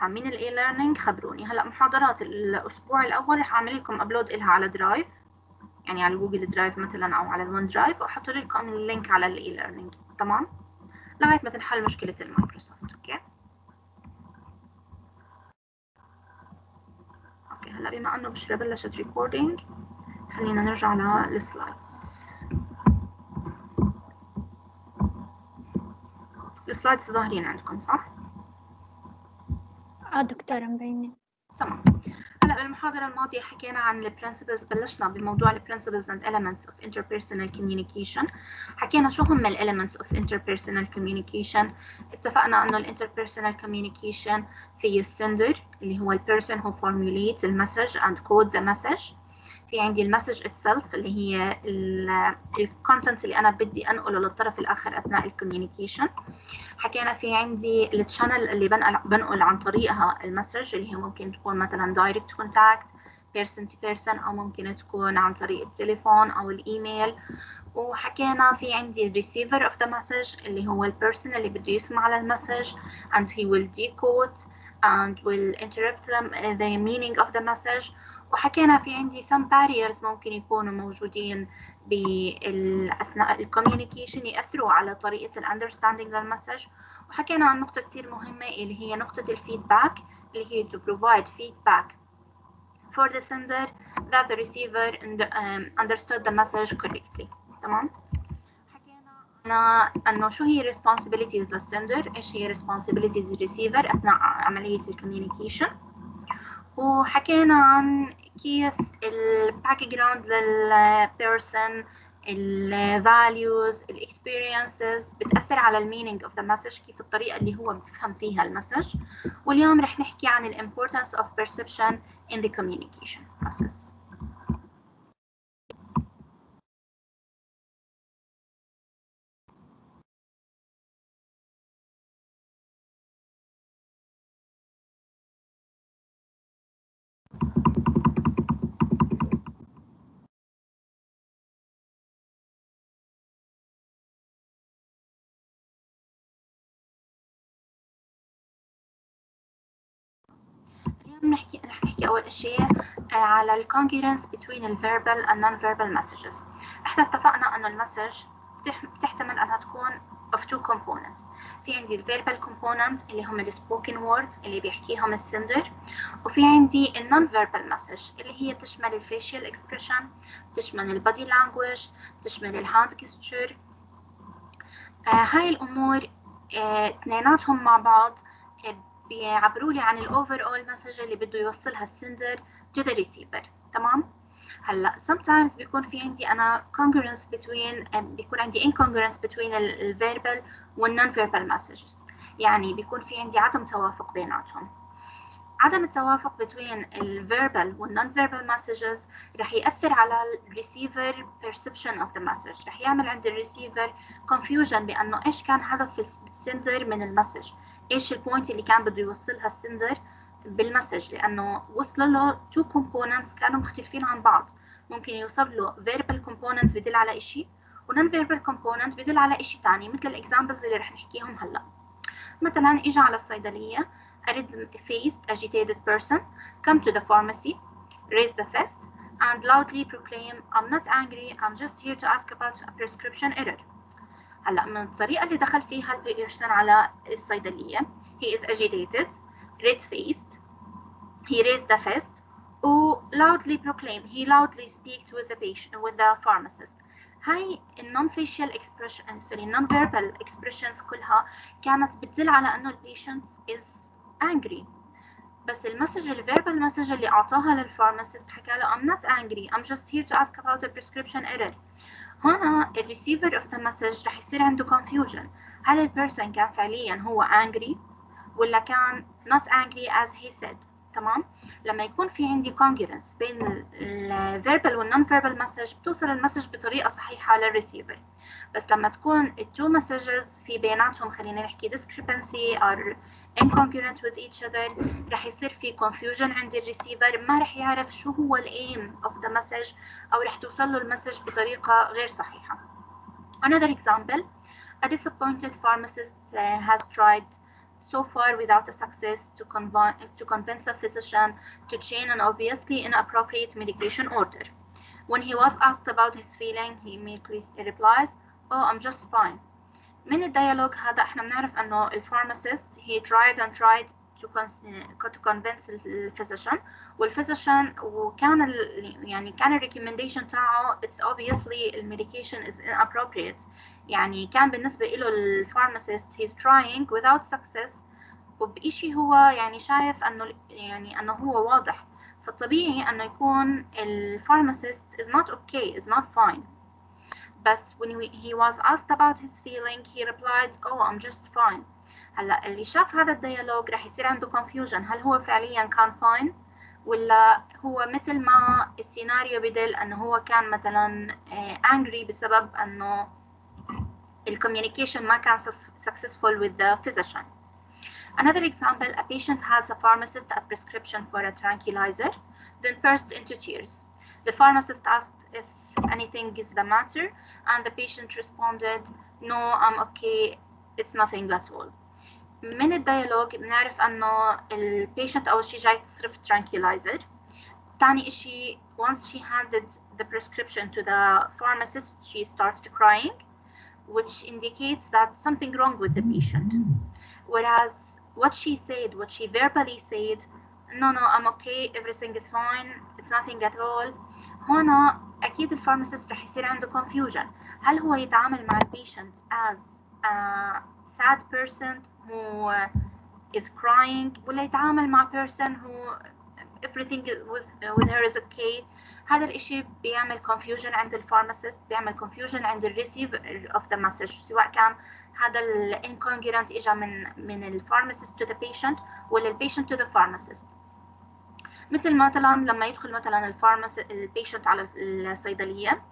تبعها من ال e-learning خبروني. هلأ محاضرات الأسبوع الأول رح أعمل لكم upload لها على drive يعني على Google Drive مثلا أو على ال OneDrive وأحط لكم ال link على ال e-learning تمام؟ لغاية ما تنحل مشكلة ال Microsoft. okay؟ okay هلأ بما أنه بشرى بلشت recording خلينا نرجع لل slides ال slides ظاهرين عندكم صح؟ آه دكتوره مبينه تمام. هلا بالمحاضرة الماضية حكينا عن ال principles بلشنا بموضوع ال principles and elements of interpersonal communication حكينا شو هم ال elements of interpersonal communication اتفقنا إنه ال interpersonal communication فيه ال sender اللي هو ال person who formulates ال message encode the message في عندي ال message itself اللي هي ال content اللي أنا بدي أنقله للطرف الآخر أثناء ال communication حكينا في عندي ال channel اللي بنقل, بنقل عن طريقها ال message اللي هي ممكن تكون مثلا direct contact person to person أو ممكن تكون عن طريق التليفون أو الايميل وحكينا في عندي ال receiver of the message اللي هو ال person اللي بده يسمع لل message and he will decode and will interpret the meaning of the message. وحكينا في عندي some barriers ممكن يكونوا موجودين أثناء ال communication يأثروا على طريقة ال understanding لل message وحكينا عن نقطة كتير مهمة اللي هي نقطة ال feedback اللي هي to provide feedback for the sender that the receiver understood the message correctly. تمام؟ حكينا إنه شو هي responsibilities لل sender إيش هي responsibilities الريسيفر أثناء عملية ال communication وحكينا عن كيف ال background لل person ال values ال experiences بتأثر على ال meaning of the message كيف الطريقة اللي هو بيفهم فيها ال message واليوم رح نحكي عن ال importance of perception in the communication process. أول شيء على ال congruence between ال verbal and non-verbal messages إحنا اتفقنا أن ال message بتحتمل أنها تكون of two components في عندي ال verbal component اللي هم ال spoken words اللي بيحكيهم ال sender وفي عندي ال non-verbal message اللي هي بتشمل ال facial expression بتشمل ال body language بتشمل ال hand gesture آه هاي الأمور اثنيناتهم مع بعض بيعبروا لي عن الاوفر اول مسج اللي بده يوصلها السندر to the receiver تمام؟ هلأ sometimes بيكون في عندي أنا congruence between بيكون عندي incongruence between ال verbal وال non verbal messages. يعني بيكون في عندي عدم توافق بيناتهم. عدم التوافق between ال verbal وال non verbal messages رح يأثر على ال receiver perception of the message. رح يعمل عند ال receiver confusion بأنه إيش كان هدف السندر من المسج. إيش البوينت اللي كان بده يوصلها السندر بالمسج لأنه وصل له تو كومبوننتس كانوا مختلفين عن بعض. ممكن يوصل له verbal component بدل على إشي ونون verbal component بدل على إشي تاني مثل الاكزامبلز اللي رح نحكيهم هلأ. مثلا اجى على a red faced agitated person come to the pharmacy raise the fist and loudly proclaim I'm not angry I'm just here to ask about a prescription error. هلا من الطريقة اللي دخل فيها البيرسون على الصيدلية هي از اجيتيتد ريد فيست هي ريز ذا فيست و loudly proclaim he loudly speaks with the patient with the pharmacist. هاي النون فيشال اكسبرشن سوري نون فيربال اكسبرشنز كلها كانت بتدل على إنه البيشنت از انجري بس المسج الفيربال مسج اللي أعطاها للفارماسيست حكى له I'm not angry I'm just here to ask about a prescription error. هنا الريسيفر اوف ذا مسج رح يصير عنده confusion. هل البيرسون كان فعليا هو angry ولا كان not angry as he said تمام؟ لما يكون في عندي congruence بين الفيربال والنون فيربال مسج بتوصل المسج بطريقة صحيحة للريسيفر بس لما تكون التو مسجز في بيناتهم خلينا نحكي discrepancy or incongruent with each other رح يصير في confusion عند الريسيفر ما رح يعرف شو هو الايم of the message او رح توصل له المسج بطريقه غير صحيحه another example a disappointed pharmacist uh, has tried so far without a success to, conv- to convince a physician to change an obviously inappropriate medication order. When he was asked about his feeling, he immediately replies, Oh, I'm just fine. من الديالوج هذا إحنا بنعرف انه الفارماسيست he tried and tried to, convince الفيزيشن. والفيزيشن وكان ال يعني كان الريكومنديشن تاعه it's obviously الميديكيشن is inappropriate. يعني كان بالنسبة له الفارماسيست he's trying without success. وبإشي هو يعني شايف إنه يعني إنه هو واضح. فالطبيعي إنه يكون الفارماسيست is not okay is not fine. بس when he was asked about his feeling he replied oh I'm just fine هلا اللي شاف هذا الديالوج رح يصير عنده confusion هل هو فعليا كان fine ولا هو مثل ما السيناريو بدل انه هو كان مثلا angry بسبب انه الcommunication ما كان successful with the physician Another example, a patient has a pharmacist a prescription for a tranquilizer, then burst into tears. The pharmacist asked if anything is the matter, and the patient responded, No, I'm okay, it's nothing at all. من الديالوج بنعرف انه البيشنت اول شيء جاي تصرف tranquilizer. ثاني اشي once she handed the prescription to the pharmacist, she starts crying, which indicates that something wrong with the patient. Whereas what she said, what she verbally said, no, no, I'm okay, everything is fine, it's nothing at all. هنا أكيد الفارماسيست رح يصير عنده confusion. هل هو يتعامل مع البيشنت as a sad person who is crying ولا يتعامل مع person who everything with, with her is okay هذا الإشي بيعمل confusion عند الفارماسيست بيعمل confusion عند الريسيفر of the message. سواء كان هذا ال incongruence اجى من من الفارماسيست to the patient ولا البيشنت to the pharmacist. مثل مثلا لما يدخل مثلا الفارماسي البيشنت على الصيدلية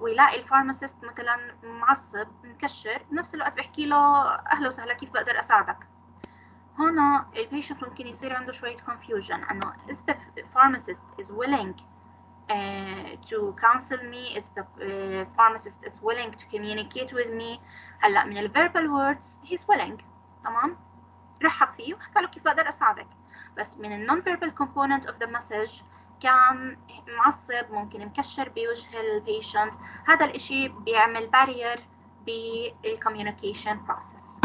ويلاقي الفارماسيست مثلا معصب مكشر بنفس الوقت بيحكي له أهلا وسهلا كيف بقدر أساعدك؟ هنا البيشنت ممكن يصير عنده شوية confusion إنه is the pharmacist is willing uh, to counsel me? Is the uh, pharmacist is willing to communicate with me? هلأ من ال verbal words he's willing. تمام؟ رحب فيه وحكى له كيف بقدر أساعدك؟ بس من ال non verbal component of the message كان معصب ممكن مكشر بوجه البيشنت هذا الإشي بيعمل barrier بالcommunication process.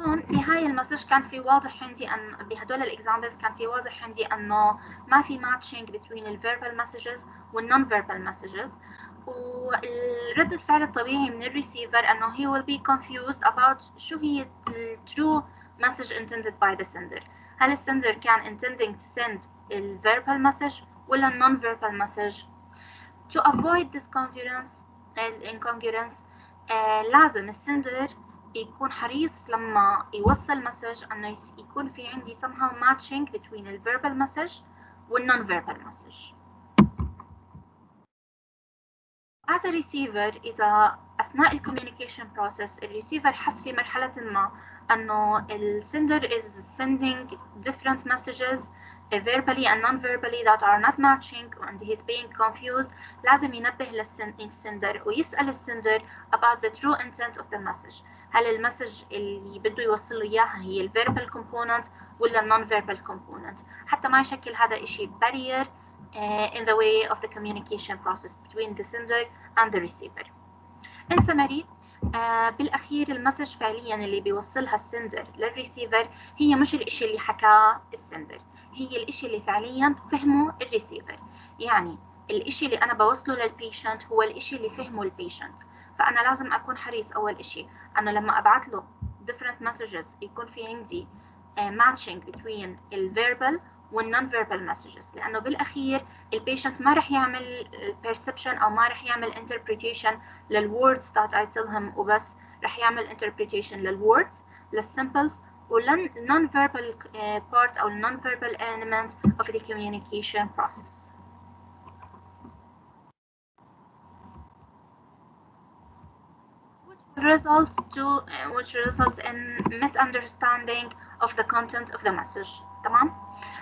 هون بهاي المسج كان في واضح عندي ان بهدول الاكزامبلز كان في واضح عندي أنه ما في matching between ال verbal messages وال non verbal messages ورد الفعل الطبيعي من الريسيفر انه he will be confused about شو هي ال true message intended by the sender هل السندر كان intending to send ال verbal message ولا non verbal message to avoid this confidence incongruence آه لازم السندر يكون حريص لما يوصل مسج انه يكون في عندي somehow matching between ال verbal message وال non verbal message as a receiver إذا أثناء ال communication process الريسيفر حس في مرحلة ما أنه ال sender is sending different messages verbally and non-verbally that are not matching and he's being confused لازم ينبه للسندر ويسأل السندر about the true intent of the message هل المسج اللي بده يوصل له إياها هي ال verbal component ولا non-verbal component حتى ما يشكل هذا الشيء barrier uh, in the way of the communication process between the sender and the receiver. In summary, uh, بالأخير المسج فعليا اللي بيوصلها السندر للريسيفر هي مش الإشي اللي حكاه السندر هي الإشي اللي فعليا فهمه الريسيفر. يعني الإشي اللي أنا بوصله للبيشنت هو الإشي اللي فهمه البيشنت فأنا لازم أكون حريص أول إشي. أنا لما أبعت له different messages يكون في عندي uh, matching between verbal والنون verbal messages لأنه بالأخير البيشنت ما رح يعمل perception أو ما رح يعمل interpretation للwords that I tell him وبس رح يعمل interpretation للwords للسيمبلز non verbal uh, part أو non verbal element of the communication process. results to uh, which results in misunderstanding of the content of the message تمام؟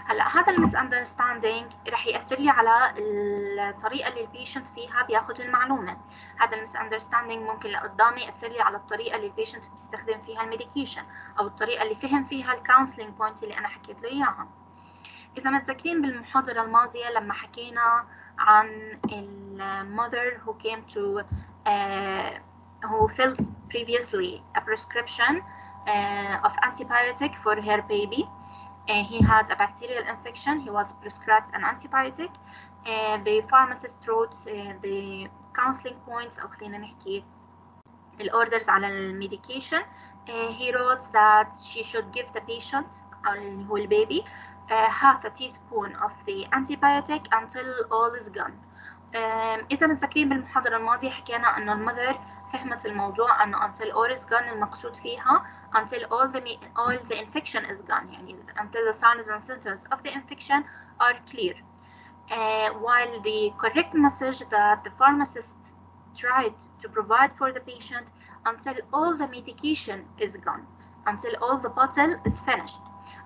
هلأ هذا المس اندرستاندينج رح يأثر لي على الطريقة اللي البيشنت فيها بياخذ المعلومة. هذا المس اندرستاندينج ممكن لقدامي يأثر لي على الطريقة اللي البيشنت بيستخدم فيها الميديكيشن أو الطريقة اللي فهم فيها الكونسلنج بوينت اللي أنا حكيت له إياها. إذا متذكرين بالمحاضرة الماضية لما حكينا عن المother who came to uh, who filled previously a prescription uh, of antibiotic for her baby. uh, he had a bacterial infection. He was prescribed an antibiotic. Uh, the pharmacist wrote uh, the counseling points أو خلينا نحكي الأوردرز على الميديكيشن. he wrote that she should give the patient اللي هو البيبي half a teaspoon of the antibiotic until all is gone. um, إذا متذكرين بالمحاضرة الماضية حكينا إنه المذر فهمت الموضوع إنه until all is gone المقصود فيها until all the all the infection is gone يعني until the signs and symptoms of the infection are clear. Uh, while the correct message that the pharmacist tried to provide for the patient until all the medication is gone, until all the bottle is finished.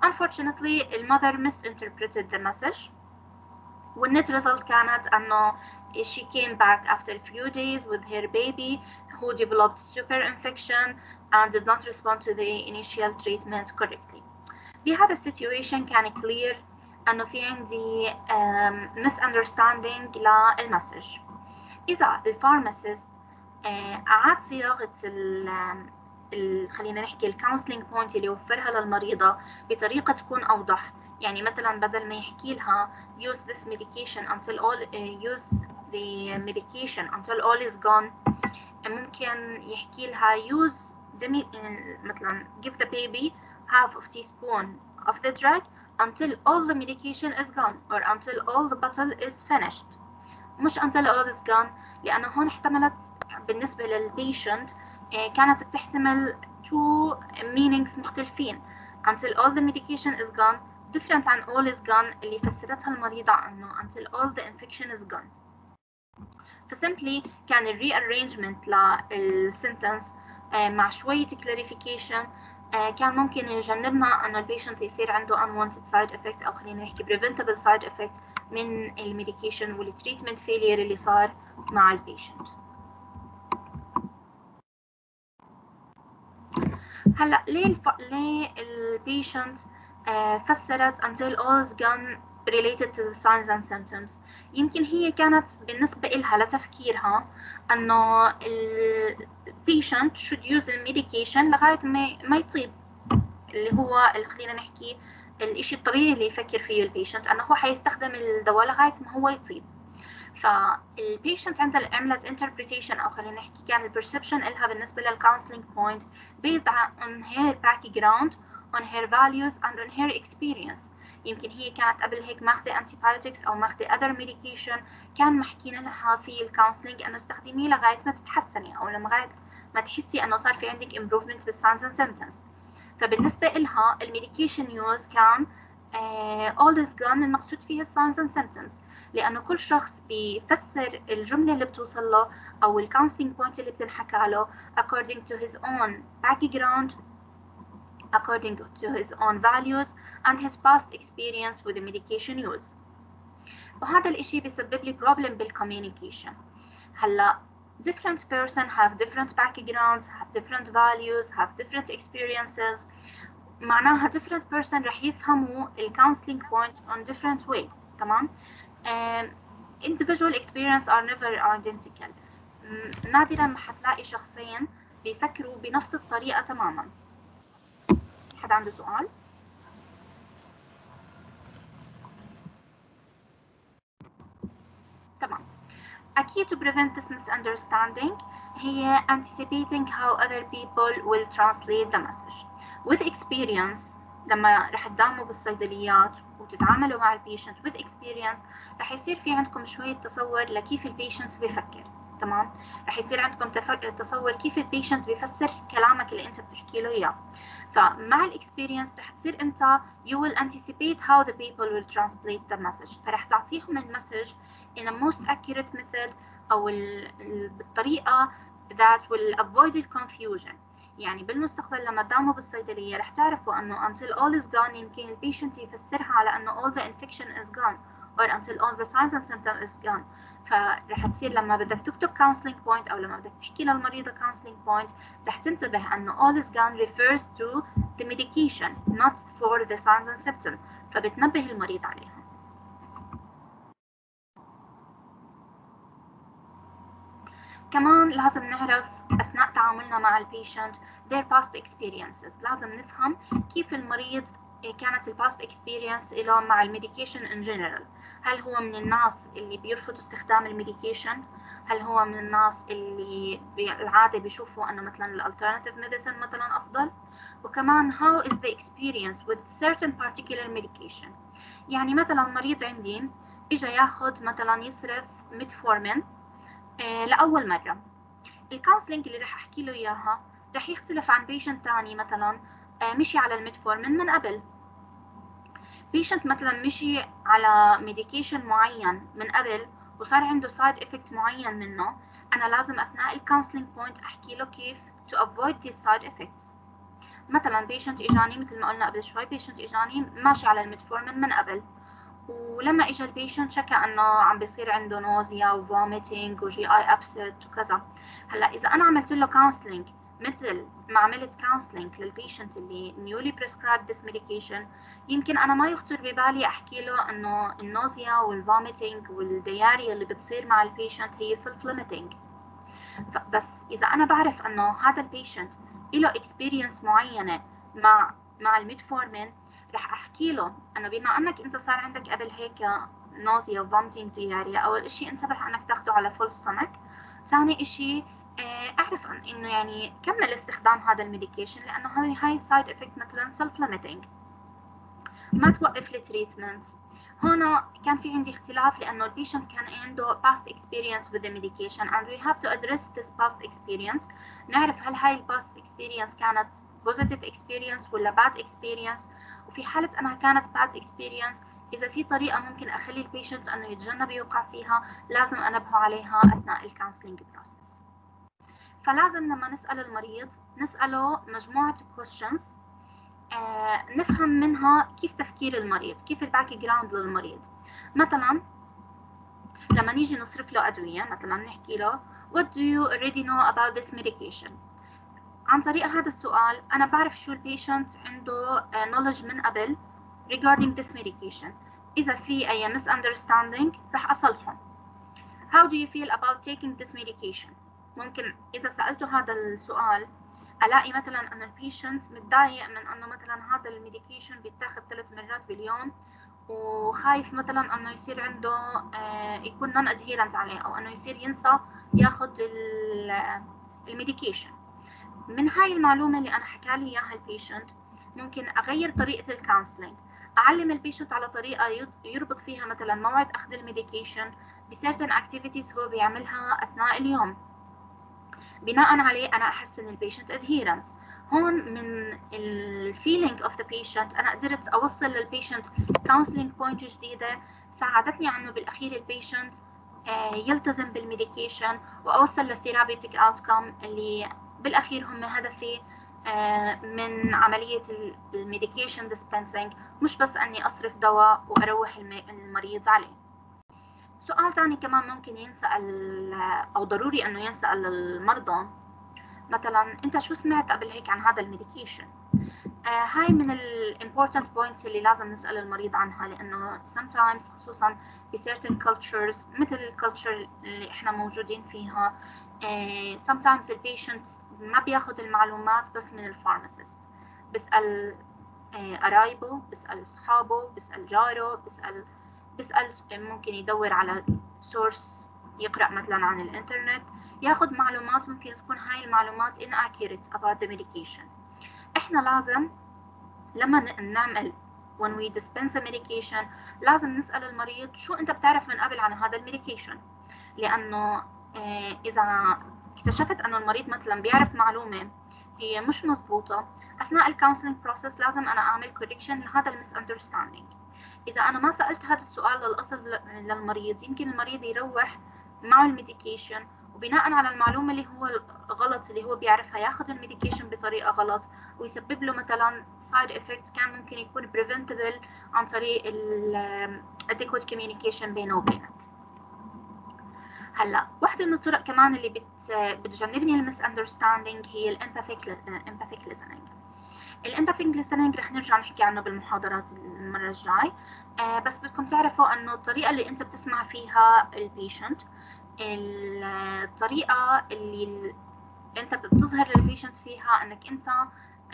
Unfortunately, the mother misinterpreted the message. والنت result كانت أنه she came back after a few days with her baby who developed super infection and did not respond to the initial treatment correctly. بهذا السيتويشن كان clear أنه في عندي um, misunderstanding للمسج. إذا الفارماسيست uh, أعاد صياغة ال خلينا نحكي الكونسلنج بوينت اللي وفرها للمريضة بطريقة تكون أوضح يعني مثلا بدل ما يحكي لها use this medication until all uh, use the medication until all is gone ممكن يحكي لها use the مثلا give the baby half of teaspoon of the drug until all the medication is gone or until all the bottle is finished مش until all is gone لأنه هون احتملت بالنسبة للبيشنت كانت بتحتمل two meanings مختلفين until all the medication is gone different عن all is gone اللي فسرتها المريضة أنه until all the infection is gone فسيمبلي كان ال rearrangement للسنتنس مع شوية clarification كان ممكن يجنبنا أنه البيشنت يصير عنده unwanted side effect أو خلينا نحكي preventable side effect من الميديكيشن والتريتمنت فيلير اللي صار مع ال patient هلأ ليه. ليه ال patient فسرت until all is gone related to the signs and symptoms. يمكن هي كانت بالنسبة إلها لتفكيرها أنه ال patient should use the medication لغاية ما ما يطيب اللي هو اللي خلينا نحكي الإشي الطبيعي اللي يفكر فيه ال patient أنه هو حيستخدم الدواء لغاية ما هو يطيب. فال patient عندها عملت interpretation أو خلينا نحكي كان ال perception إلها بالنسبة لل counseling point based on her background on her values and on her experience. يمكن هي كانت قبل هيك ماخذة antibiotics أو ماخذة other medication كان محكين لها في ال counseling إنه استخدميه لغاية ما تتحسني أو لغاية ما تحسي إنه صار في عندك improvement بال signs and symptoms. فبالنسبة إلها ال medication use كان uh, all is gone المقصود فيها signs and symptoms. لأنه كل شخص بيفسر الجملة اللي بتوصل له أو الكونسلينج بوينت اللي بتنحكى له according to his own background according to his own values and his past experience with the medication use وهذا الإشي بيسبب لي problem بالcommunication هلا different person have different backgrounds have different values have different experiences معناها different person رح يفهموا ال counseling point on different way تمام um, individual experience are never identical نادرا ما حتلاقي شخصين بيفكروا بنفس الطريقة تماما حد عنده سؤال؟ تمام. أكيد to prevent this misunderstanding هي anticipating how other people will translate the message. With experience لما رح تدعموا بالصيدليات وتتعاملوا مع ال patient with experience رح يصير في عندكم شوية تصور لكيف ال patient بيفكر. تمام؟ رح يصير عندكم تصور كيف ال patient بيفسر كلامك اللي أنت بتحكي له إياه. فمع ال experience رح تصير انت you will anticipate how the people will translate the message فرح تعطيهم ال message in a most accurate method أو ال... ال... بالطريقة that will avoid the confusion يعني بالمستقبل لما تداوموا بالصيدلية رح تعرفوا أنه until all is gone يمكن البيشنت يفسرها على أنه all the infection is gone or until all the signs and symptoms is gone فرح تصير لما بدك تكتب counseling point أو لما بدك تحكي للمريضة counseling point رح تنتبه أنه all is gone refers to the medication not for the signs and symptoms. فبتنبه المريض عليها. كمان لازم نعرف أثناء تعاملنا مع ال patient their past experiences. لازم نفهم كيف المريض كانت ال past experience له مع ال medication in general هل هو من الناس اللي بيرفضوا استخدام ال medication؟ هل هو من الناس اللي بالعادة بيشوفوا إنه مثلا ال alternative medicine مثلا أفضل؟ وكمان how is the experience with certain particular medication يعني مثلا مريض عندي اجى ياخذ مثلا يصرف ميتفورمين آه لأول مرة. ال counseling اللي رح أحكي له إياها رح يختلف عن patient تاني مثلا آه مشي على الميتفورمين من قبل. patient مثلا مشي على medication معين من قبل وصار عنده side effect معين منه أنا لازم أثناء ال counseling point أحكي له كيف to avoid these side effects. مثلا patient إجاني مثل ما قلنا قبل شوي patient إجاني ماشي على الميتفورمين من قبل. ولما اجى ال patient شكى إنه عم بيصير عنده nausea و vomiting و GI upset وكذا هلأ إذا أنا عملت له counseling مثل ما عملت counseling لل patient اللي newly prescribed this medication يمكن أنا ما يخطر ببالي أحكي له إنه ال nausea وال vomiting وال diarrhea اللي بتصير مع ال patient هي self limiting بس إذا أنا بعرف إنه هذا ال patient له experience معينة مع مع الميتفورمين رح أحكي له إنه بما إنك أنت صار عندك قبل هيك nausea و vomiting diarrhea أول شيء انتبه إنك تاخده على full stomach ثاني شيء أعرف إنه يعني كمل استخدام هذا ال medication؟ لأنه هاي هاي side effect مثلا self limiting ما توقف ال treatment هون كان في عندي اختلاف لأنه ال patient كان عنده past experience with the medication and we have to address this past experience. نعرف هل هاي ال past experience كانت positive experience ولا bad experience. وفي حالة أنها كانت bad experience إذا في طريقة ممكن أخلي ال patient أنه يتجنب يوقع فيها لازم أنبهه عليها أثناء ال counseling process فلازم لما نسأل المريض نسأله مجموعة questions آه نفهم منها كيف تفكير المريض كيف ال background للمريض. مثلا لما نيجي نصرف له أدوية مثلا نحكي له what do you already know about this medication? عن طريق هذا السؤال أنا بعرف شو ال patient عنده uh, knowledge من قبل regarding this medication. إذا في أي misunderstanding رح أصلحه. How do you feel about taking this medication? ممكن إذا سألته هذا السؤال ألاقي مثلا أن ال patient متضايق من أنه مثلا هذا ال medication بيتاخد ثلاث مرات باليوم وخايف مثلا أنه يصير عنده آه يكون non adherent عليه أو أنه يصير ينسى ياخد ال medication. من هاي المعلومة اللي أنا حكى لي إياها ال patient ممكن أغير طريقة ال counseling أعلم ال patient على طريقة يربط فيها مثلا موعد أخذ ال medication ب certain activities هو بيعملها أثناء اليوم. بناء عليه أنا أحسن ال patient adherence. هون من ال feeling of the patient أنا قدرت أوصل لل patient counseling point جديدة ساعدتني أنه بالأخير ال patient يلتزم بال medication وأوصل لل therapeutic outcome اللي بالأخير هم هدفي من عملية ال medication dispensing مش بس أني أصرف دواء وأروح المريض عليه. سؤال ثاني كمان ممكن ينسأل أو ضروري أنه ينسأل للمرضى. مثلا أنت شو سمعت قبل هيك عن هذا ال medication؟ آه هاي من ال important points اللي لازم نسأل المريض عنها لأنه sometimes خصوصا في certain cultures مثل ال culture اللي إحنا موجودين فيها آه sometimes ال patient ما بياخد المعلومات بس من ال pharmacist بسأل قرايبه بسأل أصحابه بسأل جاره بسأل بسأل ممكن يدور على source يقرأ مثلا عن الإنترنت ياخد معلومات ممكن تكون هاي المعلومات inaccurate about the medication. إحنا لازم لما نعمل when we dispense a medication لازم نسأل المريض شو أنت بتعرف من قبل عن هذا ال medication؟ لأنه إذا اكتشفت أنه المريض مثلا بيعرف معلومة هي مش مزبوطه أثناء ال counseling process لازم أنا أعمل correction لهذا ال mis إذا أنا ما سألت هذا السؤال للاصل للمريض يمكن المريض يروح معه ال medication وبناء على المعلومة اللي هو غلط اللي هو بيعرفها ياخذ ال medication بطريقة غلط ويسبب له مثلا side effects كان ممكن يكون preventable عن طريق ال adequate communication بينه وبينك. هلأ واحدة من الطرق كمان اللي بت بتجنبني ال misunderstanding هي ال empathic empathic listening. ال empathic listening رح نرجع نحكي عنه بالمحاضرات المرة الجاي. آه بس بدكم تعرفوا إنه الطريقة اللي أنت بتسمع فيها ال patient الطريقة اللي أنت بتظهر لل patient فيها إنك أنت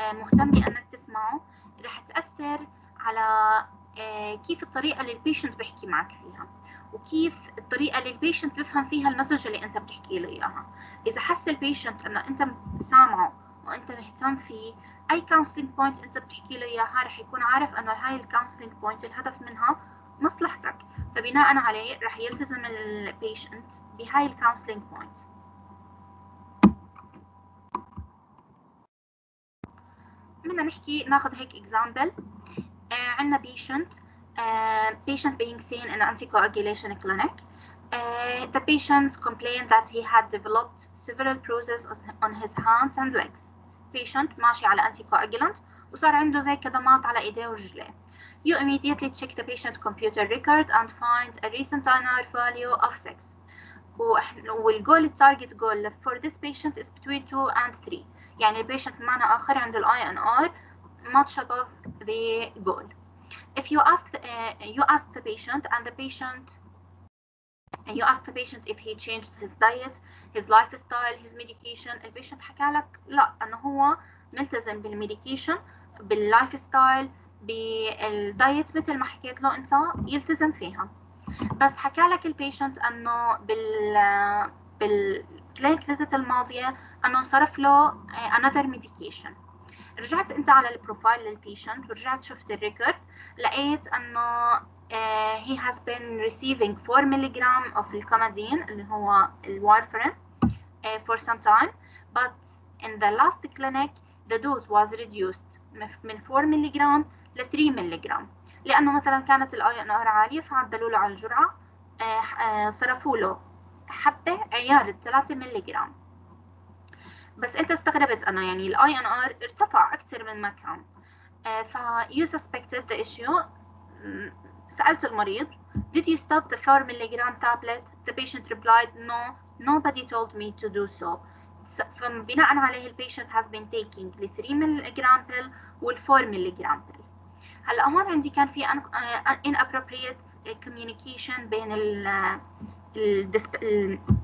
آه مهتم بإنك تسمعه رح تأثر على آه كيف الطريقة اللي ال patient بيحكي معك فيها وكيف الطريقة اللي ال patient بيفهم فيها ال message اللي أنت بتحكي له إياها. إذا حس ال patient إنه أنت سامعه وأنت مهتم فيه أي counseling point أنت بتحكي له إياها رح يكون عارف إنه هاي ال counseling point الهدف منها مصلحتك فبناء عليه رح يلتزم ال patient بهاي ال counseling point بدنا نحكي ناخذ هيك example آه عندنا patient Uh, patient being seen in anticoagulation clinic. Uh, the patient complained that he had developed several bruises on his hands and legs. Patient ماشي على anticoagulant وصار عنده زي كدمات على ايديه ورجليه. You immediately check the patient computer record and find a recent INR value of 6. والجول التارجت جول for this patient is between 2 and 3 يعني البيشنت بمعنى آخر عند ال INR much above the goal. if you ask uh, you ask the patient and the patient you ask the patient if he changed his diet his lifestyle his medication. البيشنت حكى لك لا إنه هو ملتزم بال medication بال lifestyle بال diet مثل ما حكيت له أنت يلتزم فيها. بس حكى لك ال patient إنه بال بال clinic visit الماضية إنه صرف له another medication. رجعت أنت على ال profile لل patient ورجعت شفت ال record لقيت إنه uh, he has been receiving 4 milligram of الكومادين اللي هو ال warfarin uh, for some time. But in the last clinic the dose was reduced من 4 milligram ل 3 milligram. لأنه مثلا كانت ال INR عالية فعدلوا له على الجرعة. Uh, uh, صرفوا له حبة عيار 3 ملغ بس إنت استغربت أنا يعني ال INR ارتفع أكثر من ما كان ف you suspected the issue. سألت المريض did you stop the 4 milligram tablet the patient replied no nobody told me to do so فبناء عليه البيشنت has been taking ال 3 milligram pill وال 4 milligram pill هلا هون عندي كان في inappropriate communication بين ال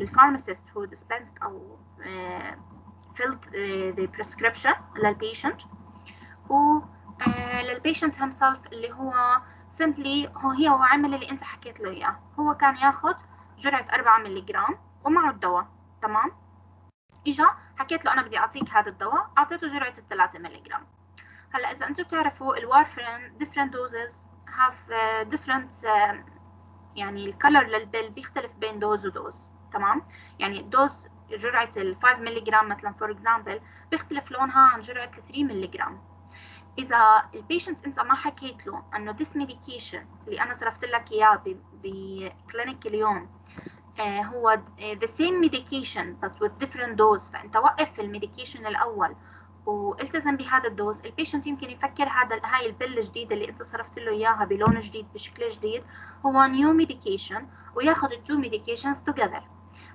الفارماسيست who dispensed أو filled the prescription للبيشنت و لل patient himself اللي هو simply هو هي هو عمل اللي انت حكيت له إياه. هو كان ياخذ جرعة 4 ملغ ومعه الدواء. تمام؟ إجا حكيت له أنا بدي أعطيك هذا الدواء أعطيته جرعة 3 ملغ هلأ إذا أنتم بتعرفوا ال warfarin have uh, different uh, يعني ال color لل pill بيختلف بين dose و dose تمام؟ يعني dose جرعة ال 5 ملغ مثلا for example بيختلف لونها عن جرعة 3 ملغ إذا ال patient أنت ما حكيت له إنه this medication اللي أنا صرفت لك إياه ب clinic اليوم آه هو the same medication but with different dose. فأنت وقف ال medication الأول والتزم بهذا ال dose ال patient يمكن يفكر هذا هاي ال pill الجديدة اللي أنت صرفت له إياها بلون جديد بشكل جديد هو new medication وياخذ ال two medications together.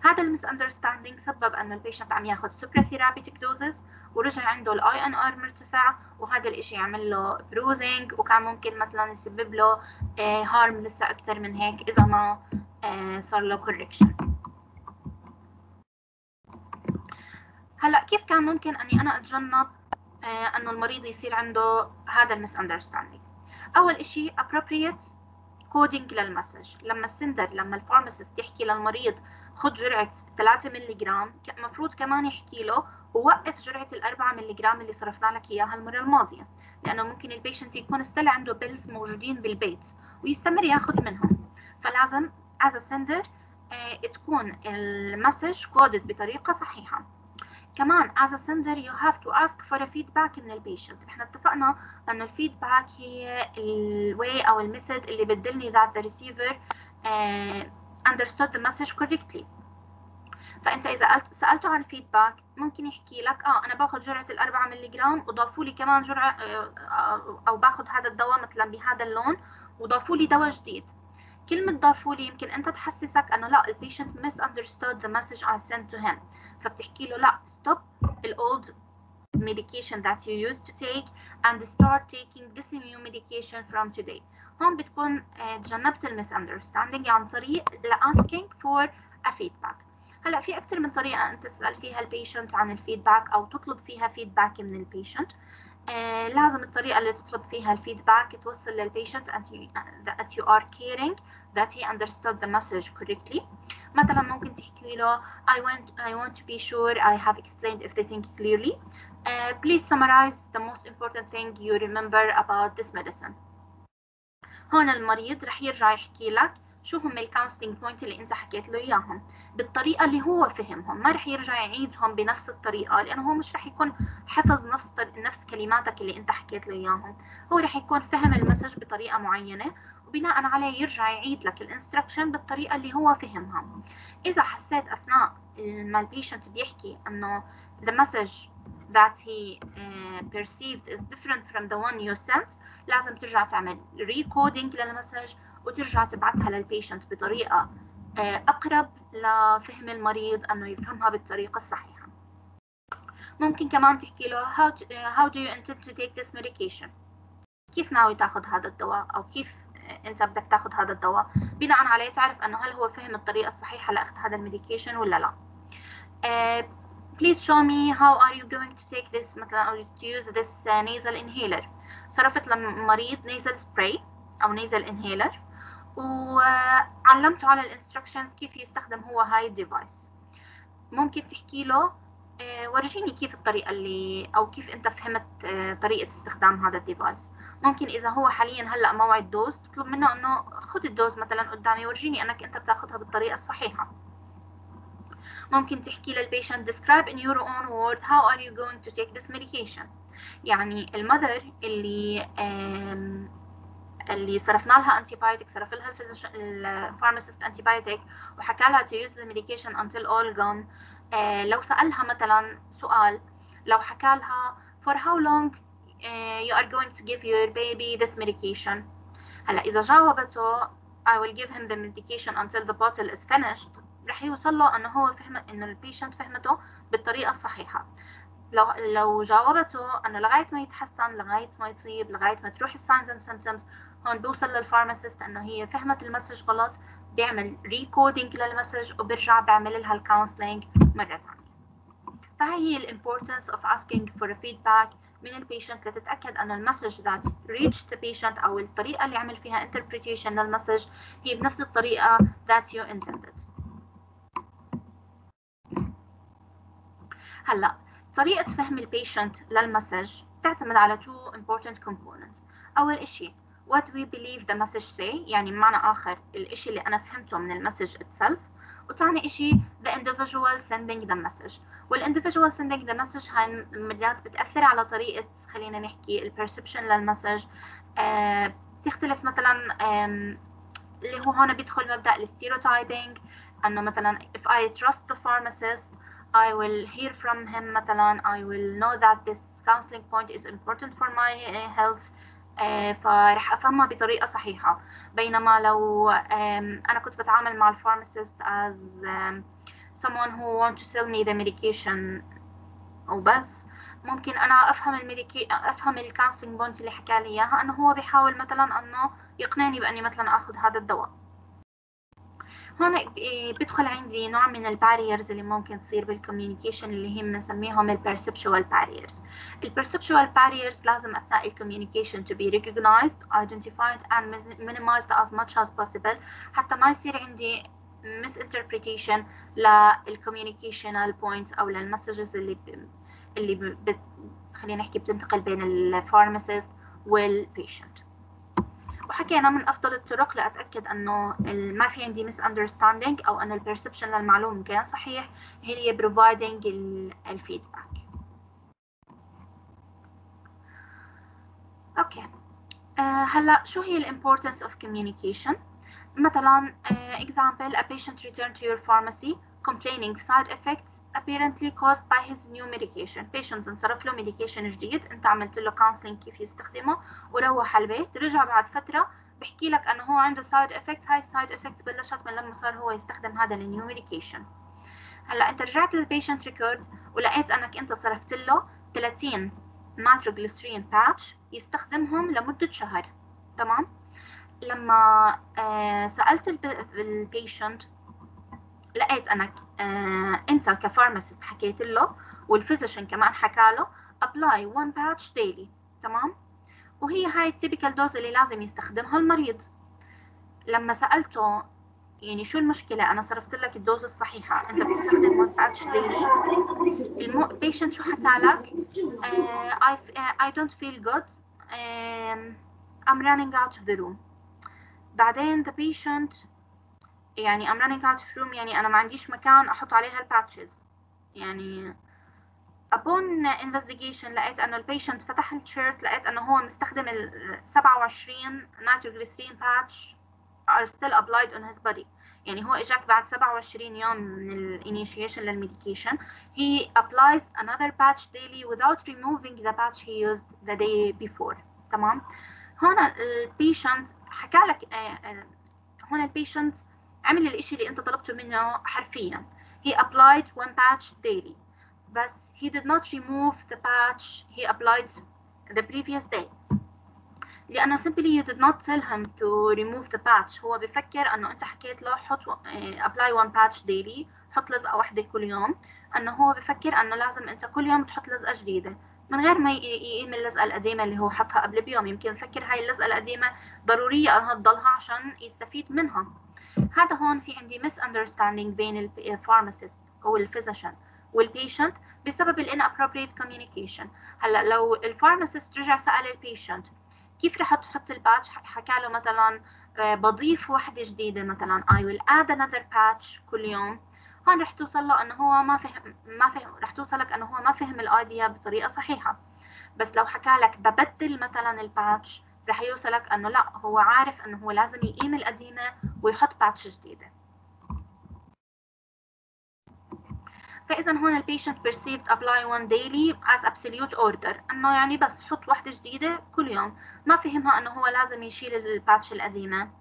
هذا ال misunderstanding سبب إنه ال patient عم ياخذ supratherapeutic doses ورجع عنده ال INR مرتفع وهذا الإشي يعمل له bruising وكان ممكن مثلا يسبب له harm لسه أكثر من هيك إذا ما صار له correction هلأ كيف كان ممكن أني أنا أتجنب إنه المريض يصير عنده هذا ال misunderstanding أول إشي appropriate coding لل message لما ال sender لما ال pharmacist يحكي للمريض خد جرعة 3 ملغ المفروض كمان يحكي له ووقف جرعة ال 4 ملغ اللي صرفنا لك إياها المرة الماضية لأنه ممكن ال patient يكون still عنده pills موجودين بالبيت ويستمر ياخد منهم. فلازم a sender آه تكون ال message coded بطريقة صحيحة. كمان as a sender you have to ask for a feedback من ال patient إحنا اتفقنا انه ال feedback هي ال way أو ال method اللي بتدلني that the uh, understood the message correctly. فأنت إذا سألته عن ال feedback ممكن يحكي لك آه أنا باخذ جرعة الأربعة ملي جرام وضافوا لي كمان جرعة آه، أو باخذ هذا الدواء مثلا بهذا اللون وضافوا لي دواء جديد. كلمة ضافوا لي يمكن أنت تحسسك أنه لا ال patient misunderstood the message I sent to him. فبتحكي له لا stop the old medication that you used to take and start taking this new medication from today. هون بتكون تجنبت misunderstanding عن طريق asking for a feedback. هلا في أكثر من طريقه انت تسال فيها ال patient عن ال feedback أو تطلب فيها feedback من ال patient آه لازم الطريقة اللي تطلب فيها ال feedback توصل لل patient that you are caring that he understood the message correctly مثلا ممكن تحكي له I want I want to be sure I have explained everything clearly uh, please summarize the most important thing you remember about this medicine هون المريض رح يرجع يحكي لك شو هم ال counseling point اللي انت حكيت له إياهم. بالطريقة اللي هو فهمهم ما رح يرجع يعيدهم بنفس الطريقة لأنه هو مش رح يكون حفظ نفس نفس كلماتك اللي إنت حكيت له إياهم. هو رح يكون فهم ال message بطريقة معينة وبناء عليه يرجع يعيد لك ال instruction بالطريقة اللي هو فهمها. إذا حسيت أثناء ما ال patient بيحكي إنه the message that he uh, perceived is different from the one you sent لازم ترجع تعمل recoding لل message وترجع تبعتها لل patient بطريقة أقرب لفهم المريض أنه يفهمها بالطريقة الصحيحة. ممكن كمان تحكي له how, to, how do you intend to take this medication كيف ناوي تاخذ هذا الدواء؟ أو كيف أنت بدك تاخذ هذا الدواء؟ بناء عليه تعرف أنه هل هو فهم الطريقة الصحيحة لأخذ هذا ال medication ولا لا. please show me how are you going to take this مثلا or to use this nasal inhaler. صرفت لمريض nasal spray أو nasal inhaler. وعلمته على ال instructions كيف يستخدم هو هاي ال device. ممكن تحكي له ورجيني كيف الطريقة اللي أو كيف أنت فهمت طريقة استخدام هذا ال device. ممكن إذا هو حاليا هلأ موعد dose تطلب منه إنه خذ ال dose مثلا قدامي ورجيني أنك أنت بتاخذها بالطريقة الصحيحة. ممكن تحكي لل patient describe in your own word how are you going to take this medication? يعني ال mother اللي اللي صرفنا لها antibiotic صرف لها ال pharmacist antibiotic وحكى لها to use the medication until all gone. آه لو سألها مثلا سؤال لو حكى لها for how long uh, you are going to give your baby this medication. هلا إذا جاوبته I will give him the medication until the bottle is finished. رح يوصل له إنه هو فهم إنه ال patient فهمته بالطريقة الصحيحة. لو لو جاوبته إنه لغاية ما يتحسن لغاية ما يطيب لغاية ما تروح ال signs and symptoms هون بوصل لل pharmacist إنه هي فهمت ال message غلط بيعمل recoding لل message وبرجع بيعمل لها ال counseling مرة ثانية. فهي هي ال importance of for a feedback من ال patient لتتأكد ان ال message that reached the patient أو الطريقة اللي عمل فيها interpretation لل message هي بنفس الطريقة that you intended. هلأ طريقة فهم ال patient لل message تعتمد على two important components. أول إشي what we believe the message say يعني بمعنى آخر الإشي اللي أنا فهمته من ال message itself وثاني إشي the individual sending the message وال individual sending the message هاي مرات بتأثر على طريقة خلينا نحكي ال perception لل message آه بتختلف مثلا اللي هو هون بيدخل مبدأ ال stereotyping انه مثلا if I trust the pharmacist I will hear from him مثلا I will know that this counseling point is important for my health uh, فرح أفهمها بطريقة صحيحة. بينما لو أنا كنت بتعامل مع ال pharmacist as someone who want to sell me the medication وبس ممكن أنا أفهم ال medica أفهم ال counseling point اللي حكى لي إياها إنه هو بيحاول مثلا إنه يقنعني بإني مثلا آخذ هذا الدواء. هون بيدخل عندي نوع من ال barriers اللي ممكن تصير بال communication اللي هم بنسميهم ال perceptual barriers ال perceptual barriers لازم أثناء ال communication to be recognized identified and minimized as much as possible. حتى ما يصير عندي misinterpretation لل communicational points أو لل messages اللي ب... اللي ب... خلينا نحكي بتنتقل بين ال pharmacist وال patient وحكينا من أفضل الطرق لأتأكد أنه ما في عندي misunderstanding أو أن ال perception للمعلومة كان صحيح هي providing ال feedback okay. uh, هلأ شو هي importance of communication مثلا example a patient returned to your pharmacy. Complaining side effects apparently caused by his new medication. Patient انصرف له medication جديد. انت عملت له counseling كيف يستخدمه؟ وروح على البيت. رجع بعد فترة بحكي لك إنه هو عنده side effects. هاي ال side effects بلشت من لما صار هو يستخدم هذا ال new medication. هلأ أنت رجعت لل patient record ولقيت إنك أنت صرفت له 30 nitroglycerin patch يستخدمهم لمدة شهر. تمام؟ لما آه سألت ال patient لقيت أنك آه أنت ك pharmacist حكيت له وال physician كمان حكى له apply 1 patch daily تمام؟ وهي هاي ال typical dose اللي لازم يستخدمها المريض. لما سألته يعني شو المشكلة؟ أنا صرفت لك ال dose الصحيحة أنت بتستخدم 1 patch daily ال patient شو حكى لك؟ uh, I, uh, I don't feel good. um, I'm running out of the room. بعدين the patient يعني I'm running out of room يعني أنا ما عنديش مكان أحط عليها ال patches يعني upon investigation لقيت إنه ال patient فتح التيشيرت لقيت إنه هو مستخدم ال 27 nitroglycerin patch are still applied on his body. يعني هو إجاك بعد 27 يوم من ال initiation لل medication. He applies another patch daily without removing the patch he used the day before. تمام؟ هون ال patient حكى لك هون ال patient عمل الإشي اللي أنت طلبته منه حرفيا. He applied one patch daily. بس he did not remove the patch he applied the previous day. لأنه simply you did not tell him to remove the patch هو بفكر أنه أنت حكيت له حط apply one patch daily حط لزقة واحدة كل يوم. أنه هو بفكر أنه لازم أنت كل يوم تحط لزقة جديدة. من غير ما يقيم اللزقة القديمة اللي هو حطها قبل بيوم. يمكن يفكر هاي اللزقة القديمة ضرورية أنها تضلها عشان يستفيد منها. هذا هون في عندي misunderstanding بين ال pharmacist أو ال physician وال patient بسبب ال inappropriate communication. هلأ لو ال pharmacist رجع سأل ال patient كيف رح تحط ال patch حكى له مثلا بضيف وحدة جديدة مثلا I will add another patch كل يوم. هون رح توصل له إنه هو ما فهم ما فهم رح توصلك إنه هو ما فهم ال idea بطريقة صحيحة. بس لو حكى لك ببدل مثلا ال patch رح يوصلك انه لا هو عارف انه هو لازم يقيم القديمة ويحط patch جديدة. فإذا هون ال patient perceived apply one daily as absolute order إنه يعني بس حط وحدة جديدة كل يوم. ما فهمها إنه هو لازم يشيل ال patch القديمة.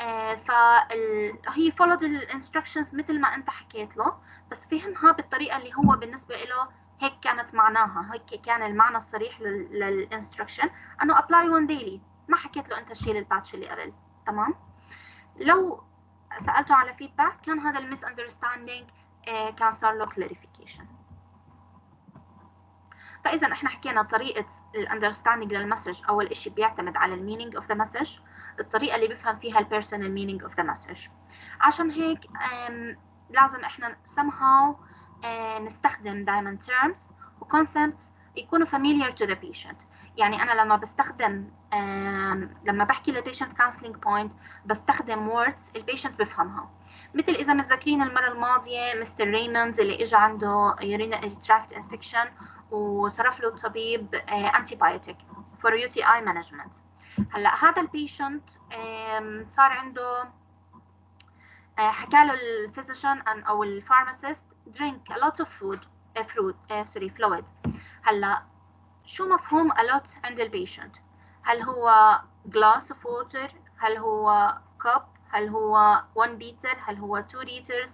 آه فال... هي followed ال instructions مثل ما أنت حكيت له بس فهمها بالطريقة اللي هو بالنسبة له هيك كانت معناها هيك كان المعنى الصريح لل instruction إنه apply one daily. ما حكيت له أنت شيل ال patch اللي قبل. تمام؟ لو سألته على feedback كان هذا ال misunderstanding كان صار له clarification. فاذا إحنا حكينا طريقة ال understanding لل message. أول شيء بيعتمد على ال meaning of the message الطريقة اللي بيفهم فيها ال person ال meaning of the message عشان هيك لازم إحنا somehow نستخدم دائما terms وconcepts يكونوا familiar to the patient. يعني أنا لما بستخدم لما بحكي لل patient counseling point بستخدم words ال patient بفهمها. مثل إذا متذكرين المرة الماضية Mr. ريموند اللي اجى عنده urinary tract infection وصرف له الطبيب for UTI management هلأ هذا ال patient صار عنده حكى له ال physician أو ال pharmacist drink a lot of food fruit sorry fluid هلا شو مفهوم a lot عند ال patient هل هو glass of water هل هو cup هل هو 1 لتر هل هو 2 liters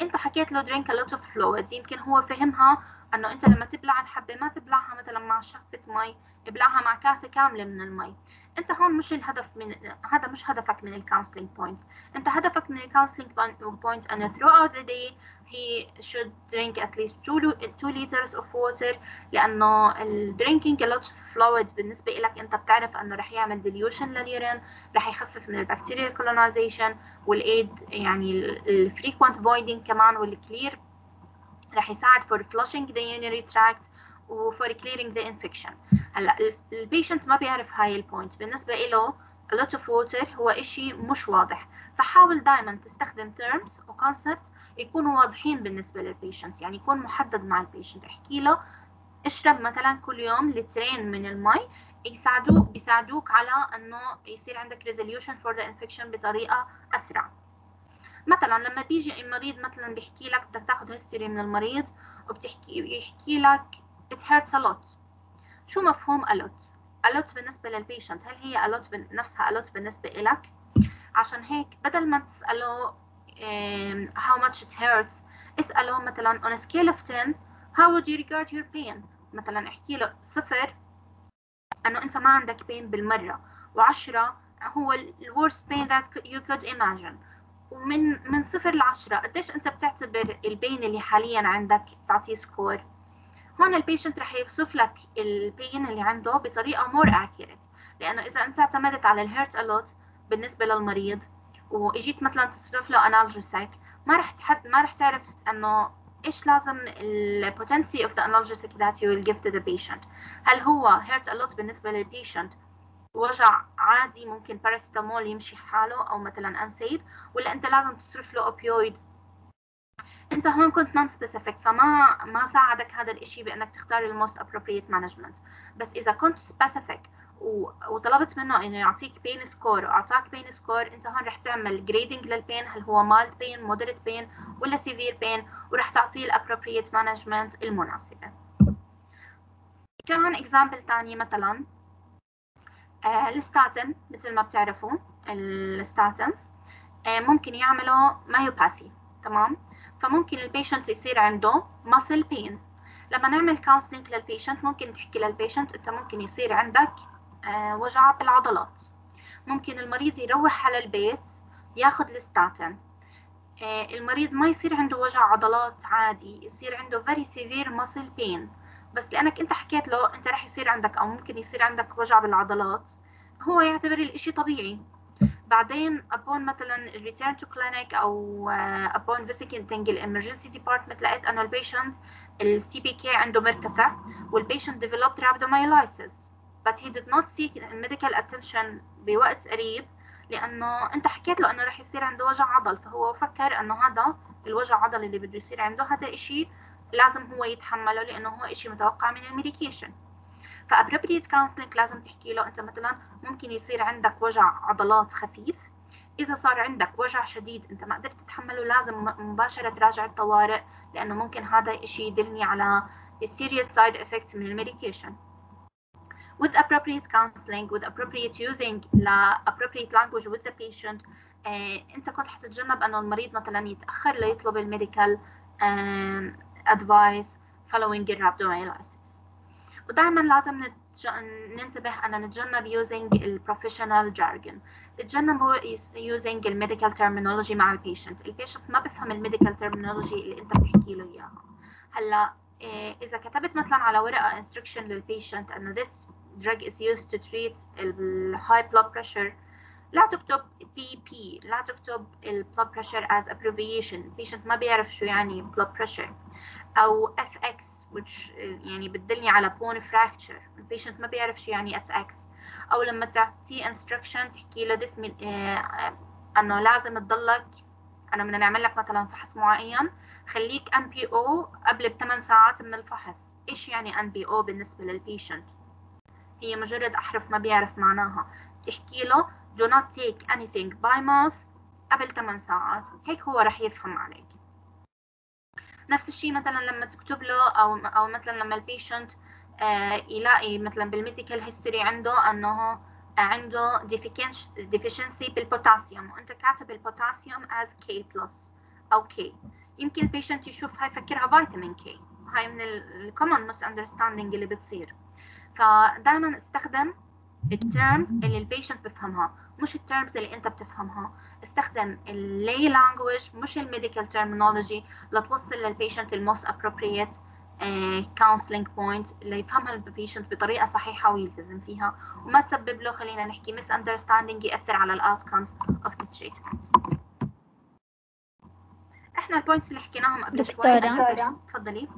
انت حكيت له drink a lot of fluids. يمكن هو فهمها انه انت لما تبلع الحبة ما تبلعها مثلا مع شفة مي ابلعها مع كاسة كاملة من المي. انت هون مش الهدف من هذا مش هدفك من ال counseling point انت هدفك من ال counseling point أنه throughout the day he should drink at least 2 liters of water لأنه ال drinking a lot of fluids بالنسبة لك انت بتعرف انه رح يعمل dilution لل urine رح يخفف من ال bacteria colonization والايد يعني ال frequent voiding كمان وال clear رح يساعد for flushing the urinary tract و for clearing the infection هلا ال patient ما بيعرف هاي ال point بالنسبة له a lot of water هو إشي مش واضح فحاول دائما تستخدم terms و concepts يكونوا واضحين بالنسبة لل patient يعني يكون محدد مع ال patient أحكي له اشرب مثلا كل يوم لترين من المي. يساعدوك بيساعدوك على إنه يصير عندك resolution for the infection بطريقة أسرع. مثلا لما بيجي المريض مثلا بيحكي لك بدك تاخذ history من المريض وبتحكي بيحكي لك it hurts a lot. شو مفهوم a lot a lot بالنسبة لل patient هل هي a lot نفسها a lot بالنسبة إلك؟ عشان هيك بدل ما تسأله how much it hurts اسأله مثلا on a scale of 10 how would you regard your pain مثلا احكي له صفر إنه أنت ما عندك pain بالمرة. وعشرة هو ال worst pain that you could imagine. ومن من صفر لعشرة قديش أنت بتعتبر ال pain اللي حاليا عندك تعطيه score هون ال patient رح يوصف لك ال pain اللي عنده بطريقة more accurate. لأنه إذا أنت اعتمدت على ال hurt a lot بالنسبة للمريض. وإجيت مثلا تصرف له analgesic ما رح تحد ما رح تعرف إنه إيش لازم ال potency of the analgesic that you will give to the patient. هل هو hurt a lot بالنسبة لل patient وجع عادي ممكن باراسيتامول يمشي حاله أو مثلا NSAID ولا أنت لازم تصرف له opioid أنت هون كنت non-specific فما ما ساعدك هذا الشيء بإنك تختار ال most appropriate management بس إذا كنت specific وطلبت منه إنه يعطيك pain score واعطاك pain score أنت هون رح تعمل grading لل pain هل هو mild pain moderate pain ولا severe pain ورح تعطيه ال appropriate management المناسبة. كمان example ثاني مثلا آه الستاتين مثل ما بتعرفوا ال statins آه ممكن يعملوا myopathy تمام؟ فممكن ال patient يصير عنده muscle pain. لما نعمل counseling لل patient ممكن تحكي لل patient إنت ممكن يصير عندك وجع بالعضلات. ممكن المريض يروح على البيت ياخذ الستاتين. آه المريض ما يصير عنده وجع عضلات عادي يصير عنده very severe muscle pain. بس لأنك أنت حكيت له أنت رح يصير عندك أو ممكن يصير عندك وجع بالعضلات هو يعتبر الإشي طبيعي. بعدين upon مثلا return to clinic أو uh, upon visiting emergency department لقيت أنه ال patient CK عنده مرتفع وال patient developed rhabdomyolysis. But he did not seek medical attention بوقت قريب لأنه أنت حكيت له إنه رح يصير عنده وجع عضل فهو فكر إنه هذا الوجع عضل اللي بده يصير عنده هذا إشي لازم هو يتحمله لأنه هو إشي متوقع من ال medication. ف appropriate counseling لازم تحكي له أنت مثلا ممكن يصير عندك وجع عضلات خفيف إذا صار عندك وجع شديد أنت ما قدرت تتحمله لازم مباشرة تراجع الطوارئ لأنه ممكن هذا الشيء يدلني على serious side effects من ال medication. With appropriate counseling with appropriate using appropriate language with the patient. آه إنت كنت حتتجنب أنه المريض مثلا يتأخر ليطلب ال medical آه advice following ال rhabdomyolysis ودائما لازم. ننتبه أن نتجنب using ال professional jargon. نتجنب using ال medical terminology مع ال patient ال patient ما بفهم ال medical terminology اللي أنت بتحكي له إياها. هلأ إيه إذا كتبت مثلا على ورقة instruction لل patient أنه this drug is used to treat high blood pressure. لا تكتب BP لا تكتب ال blood pressure as abbreviation. ال patient ما بيعرف شو يعني blood pressure. أو FX which يعني بتدلني على bone fracture. البيشنت ما بيعرف شو يعني FX أو لما تعطيه instruction تحكي له this آه إنه لازم تضلك أنا بدنا نعمل لك مثلا فحص معين. خليك أو قبل بثمان ساعات من الفحص. إيش يعني أو بالنسبة للبيشنت هي مجرد أحرف ما بيعرف معناها. بتحكي له do not take anything by mouth قبل 8 ساعات. هيك هو رح يفهم عليك. نفس الشيء مثلا لما تكتب له أو أو مثلا لما ال patient آه يلاقي مثلا بال medical history عنده أنه عنده deficiency بالبوتاسيوم وأنت كاتب البوتاسيوم as K plus أو K. يمكن ال patient يشوف هاي فكرها فيتامين كي هاي من ال common misunderstanding اللي بتصير. فدائما استخدم ال terms اللي ال patient بفهمها مش ال terms اللي أنت بتفهمها. استخدم ال lay language مش ال medical terminology لتوصل لل patient ال most appropriate counseling point اللي يفهمها ال patient بطريقة صحيحة ويلتزم فيها. وما تسبب له خلينا نحكي misunderstanding يأثر على ال outcomes of the treatment إحنا ال points اللي حكيناهم قبل. شوي. تفضلي.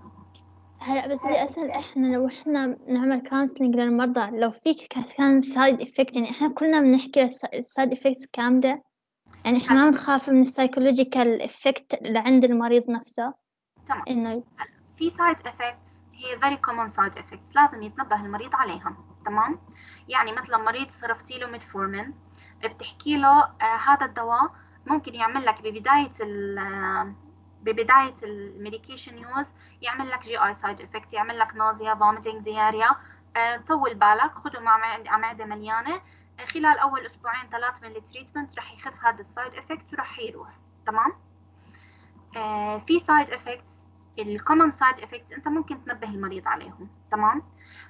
هلا بس بدي أسأل إحنا لو إحنا نعمل counseling للمرضى لو في كان side effect يعني إحنا كلنا بنحكي ال side effects كاملة؟ يعني إحنا ما بنخاف من ال psychological effect اللي عند المريض نفسه؟ تمام إنه في side effects هي very common side effects لازم يتنبه المريض عليها تمام؟ يعني مثلا مريض صرفتي له ميتفورمين بتحكي له آه هذا الدواء ممكن يعمل لك ببداية ال ببداية ال medication use يعمل لك GI side effect يعمل لك nausea vomiting diarrhea طول بالك خده مع معدة مليانة. خلال أول أسبوعين ثلاث من ال treatment رح يخف هذا ال side effect ورح يروح. تمام؟ آه في side effects ال common side effects أنت ممكن تنبه المريض عليهم. تمام؟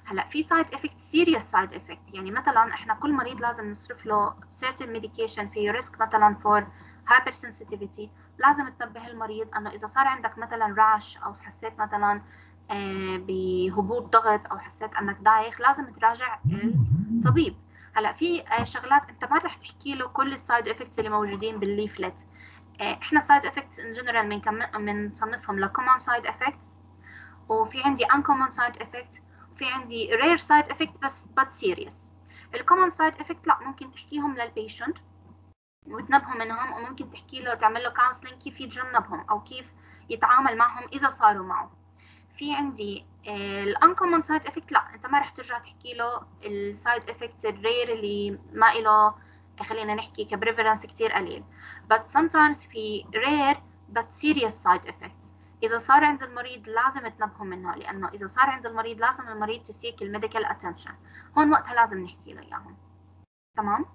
هلأ في side effect serious side effect يعني مثلا إحنا كل مريض لازم نصرف له certain medication في risk مثلا for hypersensitivity لازم تنبه المريض إنه إذا صار عندك مثلا rash أو حسيت مثلا آه بهبوط ضغط أو حسيت إنك دايخ لازم تراجع الطبيب. هلأ في آه شغلات أنت ما رح تحكي له كل ال side effects اللي موجودين بال leaflet إحنا side effects in general بنكم بنصنفهم ل common side effects وفي عندي uncommon side effect وفي عندي rare side effect بس but serious. ال common side effect لأ ممكن تحكيهم لل patient وتنبهه منهم وممكن تحكي له تعمل له counseling كيف يتجنبهم أو كيف يتعامل معهم إذا صاروا معه. في عندي ال uncommon side effect لا أنت ما رح ترجع تحكي له ال side effect ال rare اللي ما له خلينا نحكي ك prevalence كتير قليل. But sometimes في rare but serious side effects. إذا صار عند المريض لازم تنبهوا منه لأنه إذا صار عند المريض لازم المريض ي seek ال medical attention هون وقتها لازم نحكي له إياهم. تمام؟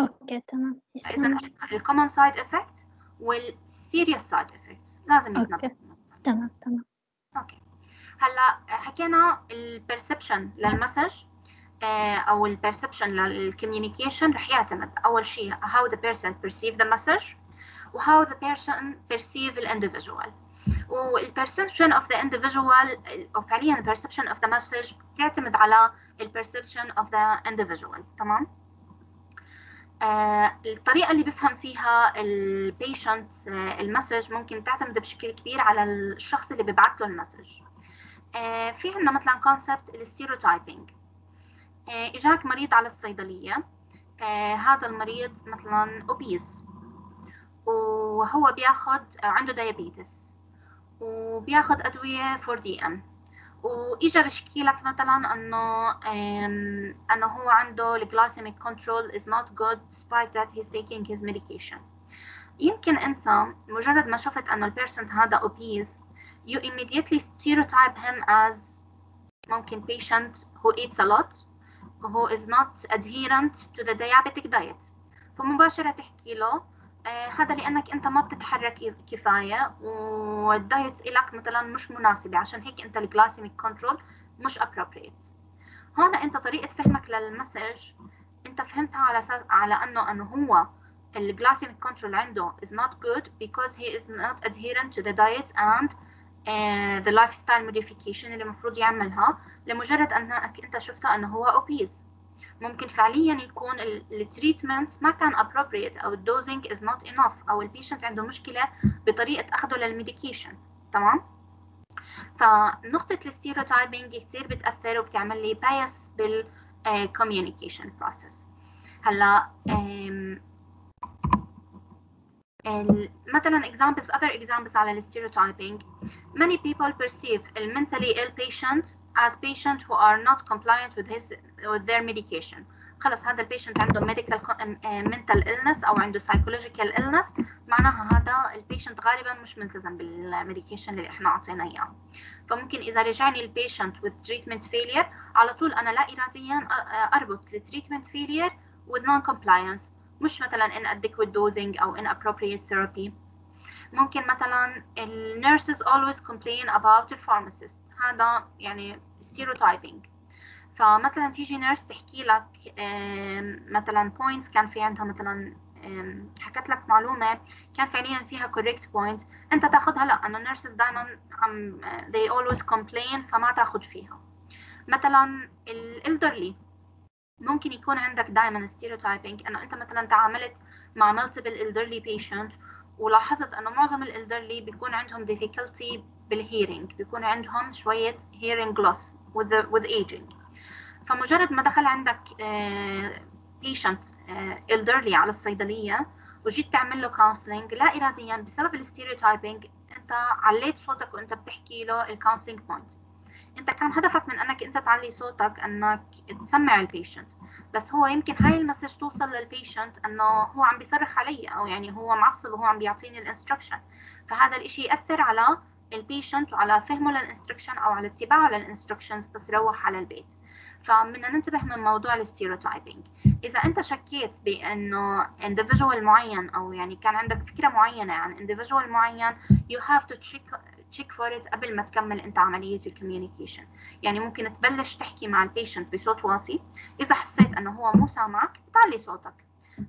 okay تمام. إذا ال common side effect وال serious side effects لازم يتنبهوا تمام تمام. okay. هلا حكينا ال perception لل message أو ال perception لل communication رح يعتمد. أول شيء how the person perceive the message و how the person perceive the individual. وال perception of the individual أو فعليا perception of the message تعتمد على perception of the individual. تمام؟ آه الطريقة اللي بفهم فيها ال patient آه ال message ممكن تعتمد بشكل كبير على الشخص اللي بيبعث له ال message. آه في عندنا مثلا concept ال stereotyping إجاك مريض على الصيدلية. هذا المريض مثلا obese وهو بياخد عنده diabetes وبياخد أدوية for DM واجا بشكي لك مثلا انه انه هو عنده ال glycemic control is not good despite that he's taking his medication يمكن انت مجرد ما شفت انه ال person هذا obese you immediately stereotype him as ممكن patient who eats a lot who is not adherent to the diabetic diet فمباشرة تحكي له آه هذا لأنك أنت ما بتتحرك كفاية وال diet إلك مثلا مش مناسبة عشان هيك أنت ال glycemic control مش appropriate. هون أنت طريقة فهمك لل message أنت فهمتها على أساس على أنه أنه هو ال glycemic control عنده is not good because he is not adherent to the diet and uh, the lifestyle modification اللي المفروض يعملها لمجرد أنك أنت شفتها أنه هو obese ممكن فعليا يكون ال treatment ما كان appropriate أو ال dosing is not enough أو ال patient عنده مشكلة بطريقة أخذه لل medication. تمام؟ فنقطة ال stereotyping كثير بتأثر وبتعمل لي bias بال communication process هلأ مثلا examples other examples على stereotyping many people perceive a mentally ill patient as patient who are not compliant with his with their medication خلص هذا ال patient عنده medical mental illness أو عنده psychological illness معناها هذا ال patient غالبا مش ملتزم بال medication اللي إحنا اعطيناه اياه فممكن اذا رجعني ال patient with treatment failure على طول أنا لا اراديا اربط ال treatment failure with non compliance مش مثلا inadequate dosing أو inappropriate therapy ممكن مثلا ال nurses always complain about the pharmacist هذا يعني stereotyping فمثلا تيجي nurse تحكي لك مثلا points كان في عندها مثلا حكت لك معلومة كان فعليا فيها correct point انت تاخذها لا انه nurses دائما they always complain فما تاخذ فيها مثلا ال elderly ممكن يكون عندك دائما stereotyping إنه أنت مثلا تعاملت مع multiple elderly patient ولاحظت إنه معظم ال elderly بيكون عندهم difficulty بال hearing بيكون عندهم شوية hearing loss with the, with aging. فمجرد ما دخل عندك uh, patient uh, elderly على الصيدلية وجيت تعمل له counseling لا اراديا بسبب ال stereotyping أنت عليت صوتك وأنت بتحكي له ال counseling point أنت كان هدفك من أنك إنت تعلي صوتك إنك تسمع ال patient بس هو يمكن هاي ال message توصل لل patient إنه هو عم بيصرخ علي أو يعني هو معصب وهو عم بيعطيني ال instruction فهذا الإشي يأثر على ال patient وعلى فهمه لل instruction أو على اتباعه لل instructions بس يروح على البيت. فبدنا ننتبه من موضوع ال stereotyping إذا أنت شكيت بإنه individual معين أو يعني كان عندك فكرة معينة عن individual معين you have to check check for it قبل ما تكمل انت عملية ال communication يعني ممكن تبلش تحكي مع ال patient بصوت واطي. إذا حسيت إنه هو مو سامعك تعلي صوتك.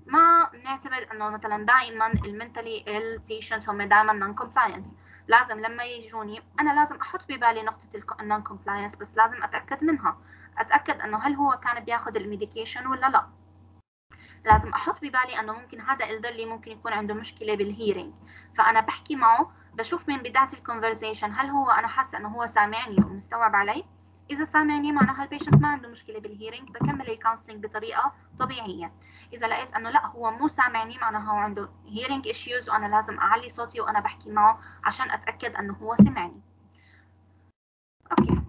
ما بنعتبر إنه مثلا دائما ال mentally ال patient هم دائما non compliant لازم لما يجوني أنا لازم أحط ببالي نقطة ال non compliance بس لازم أتأكد منها. أتأكد إنه هل هو كان بياخذ ال medication ولا لا. لازم أحط ببالي إنه ممكن هذا ال elderly ممكن يكون عنده مشكلة بال hearing فأنا بحكي معه بشوف من بداية ال conversation هل هو أنا حاسة إنه هو سامعني ومستوعب علي؟ إذا سامعني معناها ال patient ما عنده مشكلة بال hearing بكمل ال counseling بطريقة طبيعية. إذا لقيت إنه لا هو مو سامعني معناها هو عنده hearing issues وأنا لازم أعلي صوتي وأنا بحكي معه عشان أتأكد إنه هو سمعني. okay.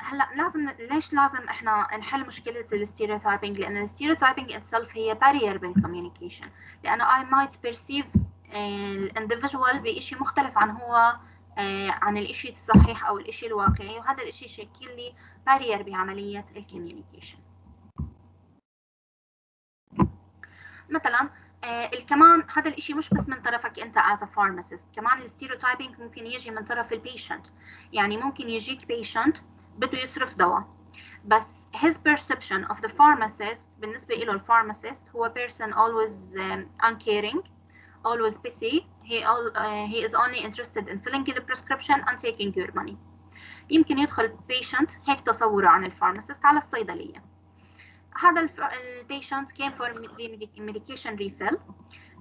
هلأ لازم ليش لازم إحنا نحل مشكلة ال stereotyping لأن ال stereotyping itself هي barrier بال communication لأنه I might perceive ال individual بشيء مختلف عن هو عن الشيء الصحيح أو الشيء الواقعي وهذا الشيء شكل لي barrier بعملية ال communication مثلا آه كمان هذا الإشي مش بس من طرفك أنت as a pharmacist كمان ال stereotyping ممكن يجي من طرف ال patient يعني ممكن يجيك patient بده يصرف دواء. بس his perception of the pharmacist بالنسبة له ال pharmacist هو person always um, uncaring. Always busy he, all, uh, he is only interested in filling the prescription and taking your money. يمكن يدخل patient هيك تصوره عن ال pharmacist على الصيدلية. هذا ال patient came for medication refill.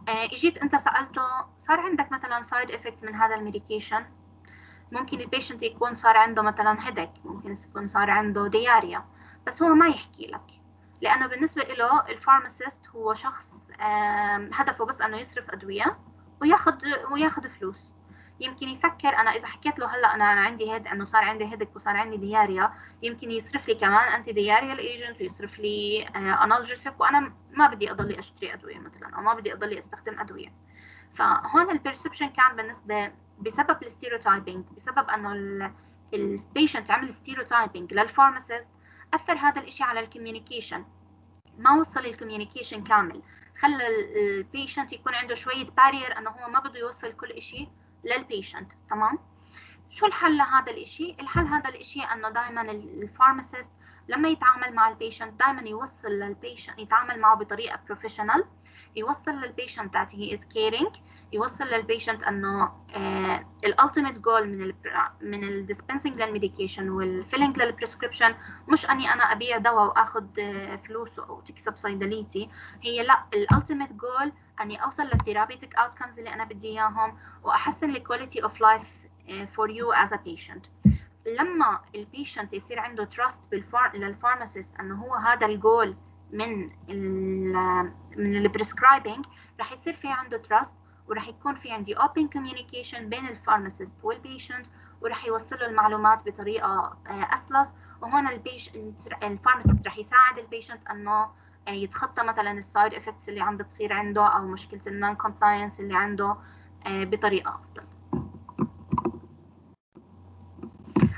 اجيت انت سألته صار عندك مثلا side effect من هذا ال medication؟ ممكن ال patient يكون صار عنده مثلا headache ممكن يكون صار عنده diarrhea بس هو ما يحكي لك. لأنه بالنسبة له ال pharmacist هو شخص هدفه بس أنه يصرف أدوية وياخذ وياخذ فلوس. يمكن يفكر أنا إذا حكيت له هلأ أنا أنا عندي هيدك أنه صار عندي هيدك وصار عندي diarrhea يمكن يصرف لي كمان anti-diarrheal agent ويصرف لي analgesic وأنا ما بدي أضلي أشتري أدوية مثلا أو ما بدي أضلي أستخدم أدوية. فهون ال perception كان بالنسبة بسبب ال stereotyping بسبب أنه ال patient عمل stereotyping لل pharmacist اثر هذا الإشي على ال communication ما وصل ال communication كامل. خلى ال patient يكون عنده شوية barrier إنه هو ما بده يوصل كل شيء لل patient تمام؟ شو الحل لهذا الإشي؟ الحل هذا الإشي إنه دائما ال pharmacist لما يتعامل مع ال patient دائما يوصل لل patient يتعامل معه بطريقة professional يوصل لل patient that he is caring. يوصل لل patient إنه ال ultimate goal من من ال dispensing لل medication وال filling لل prescription مش أني أنا أبيع دواء وأخذ فلوسه أو تكسب صيدليتي هي لا ال ultimate goal أني أوصل لل therapeutic outcomes اللي أنا بدي إياهم وأحسن ال quality of life for you as a patient لما ال patient يصير عنده trust. لل pharmacist إنه هو هذا الجول من ال من ال prescribing رح يصير في عنده trust ورح يكون في عندي open communication بين ال pharmacist وال patient ورح يوصل له المعلومات بطريقة أسلس. وهون ال patient ال pharmacist رح يساعد ال patient إنه يتخطى مثلا ال side effects اللي عم بتصير عنده أو مشكلة ال non-compliance اللي عنده بطريقة أفضل.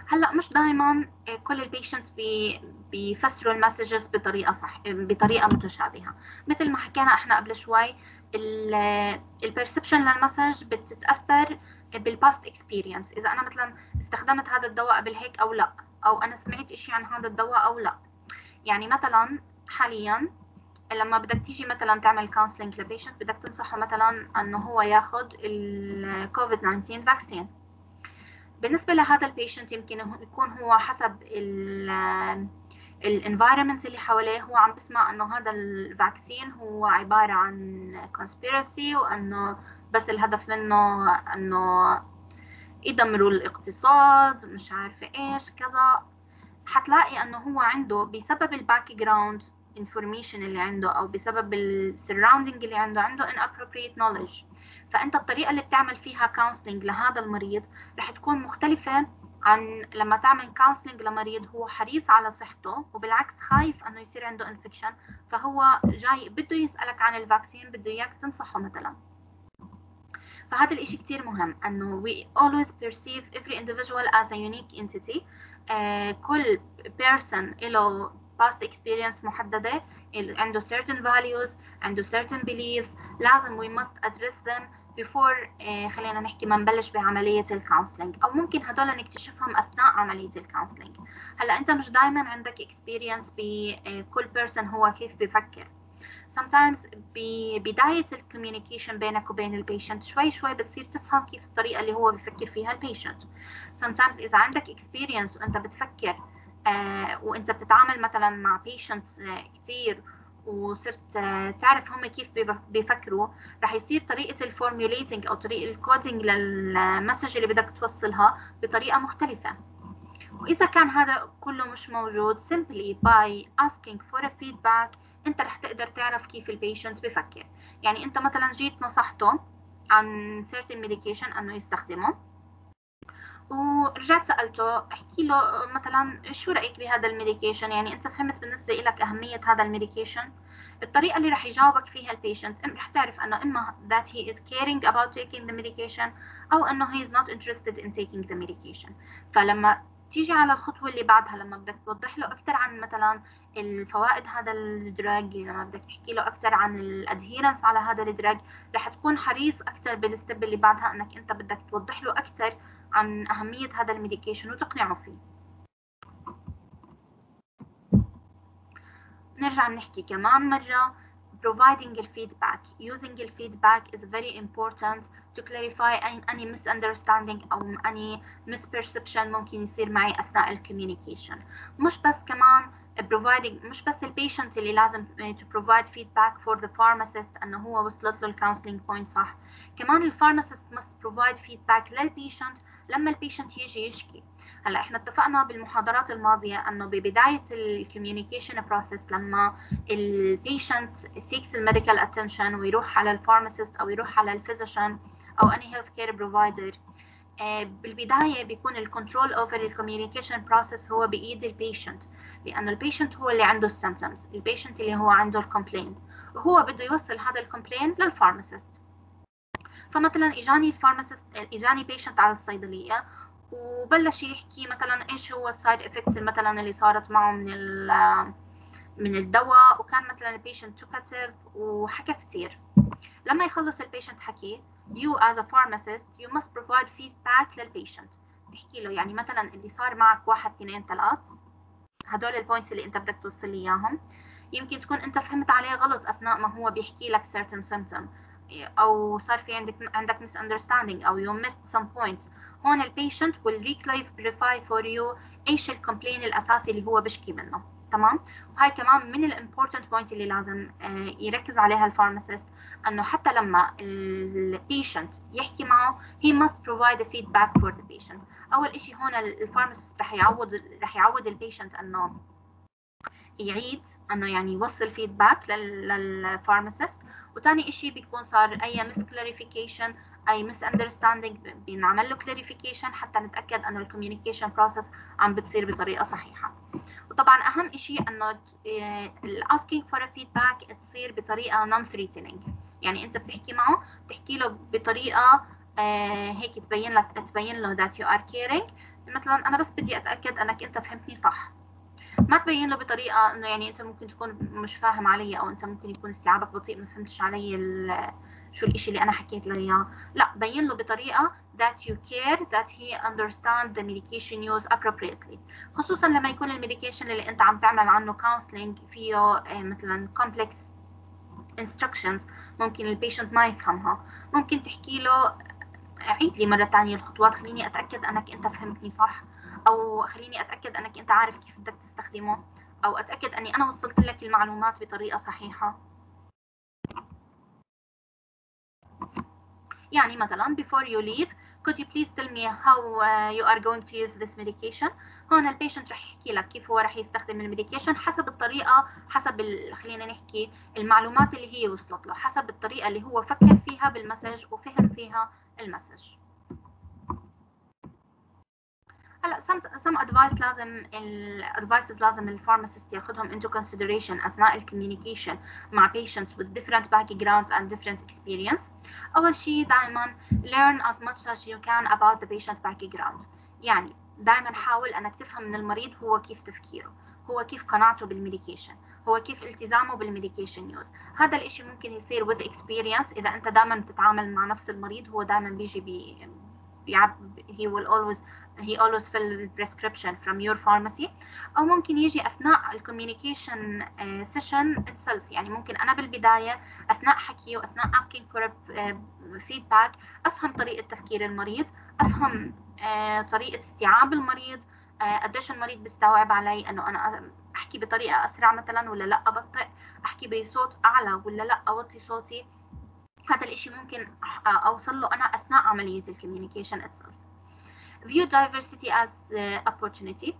هلأ مش دائما كل ال patient بي بيفسروا ال messages بطريقة صح بطريقة متشابهة. مثل ما حكينا إحنا قبل شوي ال perception لل message بتتأثر بال past experience إذا أنا مثلا استخدمت هذا الدواء قبل هيك أو لا أو أنا سمعت شيء عن هذا الدواء أو لا. يعني مثلا حاليا لما بدك تيجي مثلا تعمل counseling ل patient بدك تنصحه مثلا إنه هو ياخذ الكوفيد 19 vaccine بالنسبة لهذا ال patient يمكن يكون هو حسب ال environment اللي حواليه هو عم بسمع إنه هذا ال vaccine هو عبارة عن conspiracy وإنه بس الهدف منه إنه يدمروا الاقتصاد مش عارفة إيش كذا. حتلاقي إنه هو عنده بسبب ال background information اللي عنده أو بسبب ال surrounding اللي عنده عنده inappropriate knowledge. فأنت الطريقة اللي بتعمل فيها counseling لهذا المريض رح تكون مختلفة عن لما تعمل counseling لمريض هو حريص على صحته وبالعكس خايف إنه يصير عنده infection فهو جاي بده يسألك عن ال vaccine بده إياك تنصحه مثلا. فهذا الإشي كتير مهم إنه we always perceive every individual as a unique entity. uh, كل person له past experience محددة عنده certain values عنده certain beliefs لازم we must address them before uh, خلينا نحكي ما نبلش بعملية ال counseling أو ممكن هدول نكتشفهم أثناء عملية ال counseling هلا أنت مش دائما عندك experience بكل person هو كيف بفكر. Sometimes ببداية ال communication بينك وبين ال patient شوي شوي بتصير تفهم كيف الطريقة اللي هو بفكر فيها ال patient sometimes إذا عندك experience وأنت بتفكر آه وأنت بتتعامل مثلا مع patients آه وصرت آه تعرف هم كيف بيفكروا. رح يصير طريقة ال formulating أو طريقة ال coding لل message اللي بدك توصلها بطريقة مختلفة. وإذا كان هذا كله مش موجود simply by asking for a feedback أنت رح تقدر تعرف كيف ال patient بفكر. يعني أنت مثلا جيت نصحته عن certain medication أنه يستخدمه. ورجعت سألته أحكي له مثلا شو رأيك بهذا ال medication؟ يعني أنت فهمت بالنسبة لك أهمية هذا ال medication؟ الطريقة اللي رح يجاوبك فيها ال patient رح تعرف إنه إما that he is caring about taking the medication أو إنه he is not interested in taking the medication. فلما تيجي على الخطوة اللي بعدها لما بدك توضح له أكثر عن مثلا الفوائد هذا ال drug لما بدك تحكي له أكثر عن ال adherence على هذا ال drug رح تكون حريص أكثر بال step اللي بعدها أنك أنت بدك توضح له أكثر عن أهمية هذا ال medication وتقنعه فيه نرجع بنحكي كمان مرة providing the feedback using the feedback is very important to clarify any, misunderstanding أو any misperception ممكن يصير معي أثناء ال communication مش بس كمان providing مش بس ال patient اللي لازم to provide feedback for the pharmacist إنه هو وصلت له ال counseling point صح. كمان ال pharmacist must provide feedback لل patient لما ال patient يجي يشكي. هلا إحنا اتفقنا بالمحاضرات الماضية إنه ببداية ال communication process لما ال patient seeks ال medical attention ويروح على ال pharmacist أو يروح على ال physician أو any healthcare provider. بالبداية بيكون ال control over ال communication process هو بإيد ال patient لأن ال patient هو اللي عنده ال symptoms ال patient اللي هو عنده ال complaint وهو بده يوصل هذا ال complaint لل pharmacist فمثلا إجاني ال pharmacist إجاني patient على الصيدلية وبلش يحكي مثلا إيش هو ال side effects مثلا اللي صارت معه من من الدواء وكان مثلا ال patient talkative وحكى كثير لما يخلص ال patient حكي you as a pharmacist you must provide feedback لل patient تحكي له يعني مثلا اللي صار معك واحد اثنين ثلاث. هدول ال points اللي انت بدك توصل لي إياهم. يمكن تكون انت فهمت عليه غلط أثناء ما هو بيحكي لك certain symptom. أو صار في عندك عندك misunderstanding أو you missed some points. هون ال patient will reclarify for you إيش ال complaint الأساسي اللي هو بيشكي منه. تمام؟ وهي كمان من ال important point اللي لازم يركز عليها ال pharmacist إنه حتى لما ال patient يحكي معه must provide a feedback for the patient. أول شيء هون ال pharmacist رح يعود رح يعود ال patient إنه يعيد إنه يعني يوصل feedback لل pharmacist وثاني شيء بيكون صار أي misclarification أي misunderstanding بنعمل له clarification حتى نتأكد إنه ال communication process عم بتصير بطريقة صحيحة. وطبعا أهم شيء إنه ال asking for feedback تصير بطريقة non-threatening يعني انت بتحكي معه بتحكي له بطريقة آه هيك تبين لك تبين له that you are caring. مثلا أنا بس بدي أتأكد أنك أنت فهمتني صح. ما تبين له بطريقة إنه يعني أنت ممكن تكون مش فاهم علي أو أنت ممكن يكون استيعابك بطيء ما فهمتش علي شو الإشي اللي أنا حكيت له إياه. لا بين له بطريقة that you care that he understand the medication use appropriately. خصوصا لما يكون ال medication اللي أنت عم تعمل عنه counseling فيه مثلا complex instructions. ممكن ال patient ما يفهمها. ممكن تحكي له عيد لي مرة ثانية الخطوات. خليني أتأكد أنك أنت فهمتني صح. أو خليني أتأكد أنك أنت عارف كيف بدك تستخدمه. أو أتأكد أني أنا وصلت لك المعلومات بطريقة صحيحة. يعني مثلا before you leave could you please tell me how uh, you are going to use this medication? هون ال patient رح يحكي لك كيف هو رح يستخدم ال medication حسب الطريقة حسب خلينا نحكي المعلومات اللي هي وصلت له حسب الطريقة اللي هو فكر فيها بال message وفهم فيها ال message هلا some some advice لازم ال advices لازم ال pharmacist ياخذهم into consideration أثناء ال communication مع patients with different backgrounds and different experience. أول شيء دائما learn as much as you can about the patient background. يعني دائما حاول أنك تفهم من المريض هو كيف تفكيره هو كيف قناعته بال medication هو كيف التزامه بال medication use هذا الإشي ممكن يصير with experience إذا أنت دائما بتتعامل مع نفس المريض هو دائما بيجي بي he will always he always fill the prescription from your pharmacy. أو ممكن يجي أثناء ال communication session itself. يعني ممكن أنا بالبداية أثناء حكي وأثناء asking for feedback أفهم طريقة تفكير المريض أفهم طريقة استيعاب المريض قديش المريض بيستوعب علي إنه أنا أحكي بطريقة أسرع مثلا ولا لأ أبطئ أحكي بصوت أعلى ولا لأ أوطي صوتي. هذا الإشي ممكن أوصل له أنا أثناء عملية ال communication itself. View diversity as opportunity.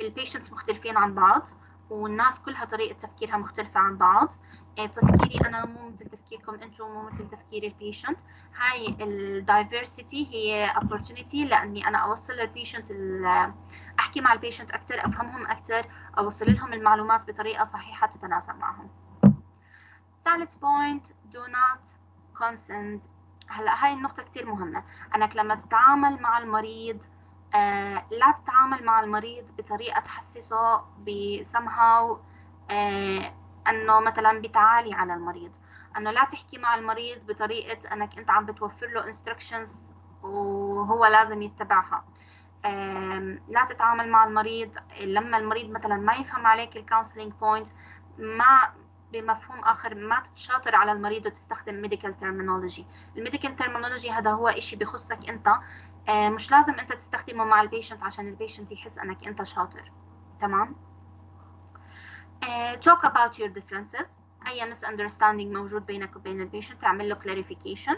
ال patients مختلفين عن بعض والناس كلها طريقة تفكيرها مختلفة عن بعض. تفكيري أنا مو مثل تفكيركم أنتم مو مثل تفكير ال patient هاي ال diversity هي opportunity لأني أنا أوصل لل patient أحكي مع ال patient أكثر أفهمهم أكثر أوصل لهم المعلومات بطريقة صحيحة تتناسب معهم. ثالث point do not condescend. هلا هاي النقطة كتير مهمة. أنك لما تتعامل مع المريض آه لا تتعامل مع المريض بطريقة تحسسه بسمهاو آه أنه مثلا بتعالي على المريض. أنه لا تحكي مع المريض بطريقة أنك أنت عم بتوفر له instructions وهو لازم يتبعها. لا تتعامل مع المريض. لما المريض مثلا ما يفهم عليك ال counseling point ما بمفهوم آخر ما تتشاطر على المريض وتستخدم medical terminology. ال medical terminology هذا هو إشي بخصك أنت. آه مش لازم أنت تستخدمه مع ال patient عشان ال patient يحس أنك أنت شاطر. تمام؟ آه talk about your differences. أي misunderstanding موجود بينك وبين ال patient تعمل له clarification.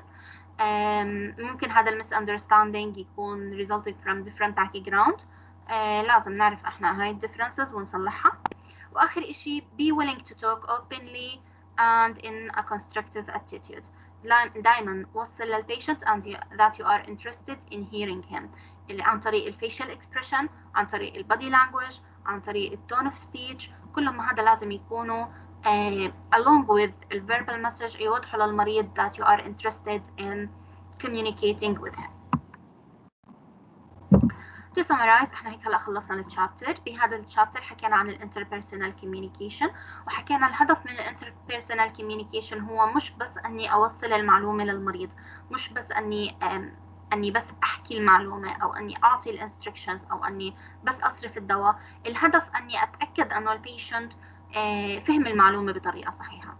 ممكن هذا ال misunderstanding يكون resulting from different background. آه لازم نعرف إحنا هاي ال differences ونصلحها. واخر اشي be willing to talk openly and in a constructive attitude دائما وصل للبيشنت and you, that you are interested in hearing him اللي عن طريق الفيشل expression عن طريق البادي language عن طريق التون of speech كلهم هذا لازم يكونوا uh, along with the verbal message يوضحوا للمريض that you are interested in communicating with him To summarize إحنا هيك هلأ خلصنا ال chapter بهذا ال chapter حكينا عن ال interpersonal communication وحكينا الهدف من ال interpersonal communication هو مش بس إني أوصل المعلومة للمريض مش بس إني إني بس أحكي المعلومة أو إني أعطي ال instructions أو إني بس أصرف الدواء. الهدف إني أتأكد إنه ال patient فهم المعلومة بطريقة صحيحة.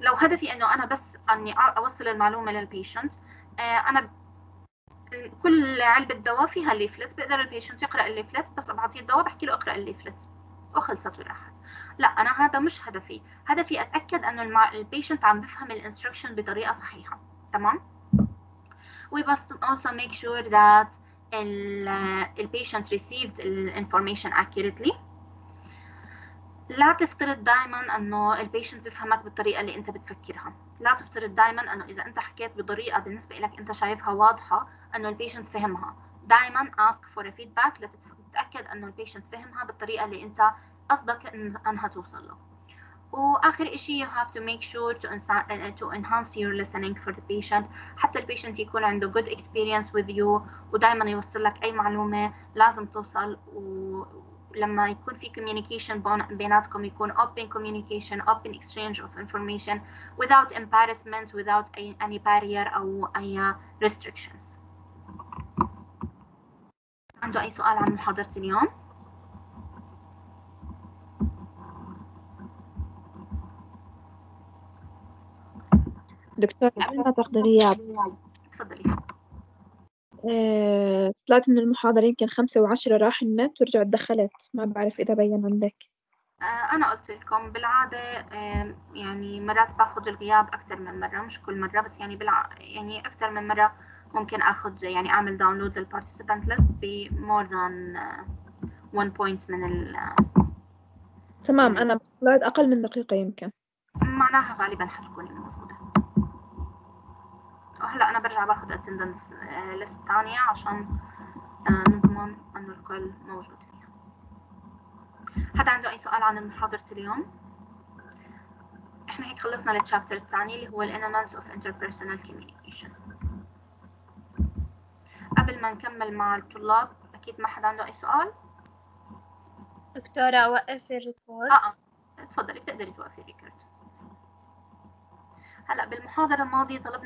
لو هدفي إنه أنا بس إني أوصل المعلومة لل patient أنا كل علبة دواء فيها leaflet بقدر ال patient يقرأ ال leaflet بس بعطيه الدواء بحكي له أقرأ ال leaflet وخلصت وراحت. لا أنا هذا مش هدفي. هدفي أنه المع... ال patient عم بفهم ال instruction بطريقة صحيحة. تمام؟ We must also make sure that the patient received the information accurately. لا تفترض دائما أنه ال patient بيفهمك بالطريقة اللي أنت بتفكرها. لا تفترض دائما أنه إذا أنت حكيت بطريقة بالنسبة لك أنت شايفها واضحة أنه ال patient فهمها. دائما ask for a feedback لتتاكد أنه ال patient فهمها بالطريقة اللي أنت قصدك أنها توصل له. وآخر شيء you have to make sure to, to enhance your listening for the patient. حتى ال patient يكون عنده good experience with you ودائما يوصل لك أي معلومة لازم توصل و لما يكون في communication بيناتكم يكون open communication open exchange of information without embarrassment without any barrier أو أي restrictions عنده أي سؤال عن محاضرة اليوم؟ دكتور غياب تفضلي آه، طلعت من المحاضرة يمكن خمسة وعشرة راح النت ورجعت دخلت. ما بعرف إذا بين عندك. آه، أنا قلت لكم بالعادة آه، يعني مرات باخذ الغياب أكثر من مرة مش كل مرة بس يعني بالع... يعني أكثر من مرة ممكن آخذ يعني أعمل داونلود للبارتيسيبانت ليست ب more than one point من ال تمام أنا بس طلعت أقل من دقيقة يمكن. معناها غالبا حتكوني موجودة وهلا أنا برجع باخذ attendance list ثانية عشان آه، نضمن أنه الكل موجود فيها. حدا عنده أي سؤال عن محاضرة اليوم؟ إحنا هيك خلصنا ال chapter الثاني اللي هو ال Elements of Interpersonal Communication. قبل ما نكمل مع الطلاب أكيد ما حدا عنده أي سؤال؟ دكتورة أوقف ال record. آه آه. تفضلي بتقدري توقفي ال record. هلأ بالمحاضرة الماضية طلبنا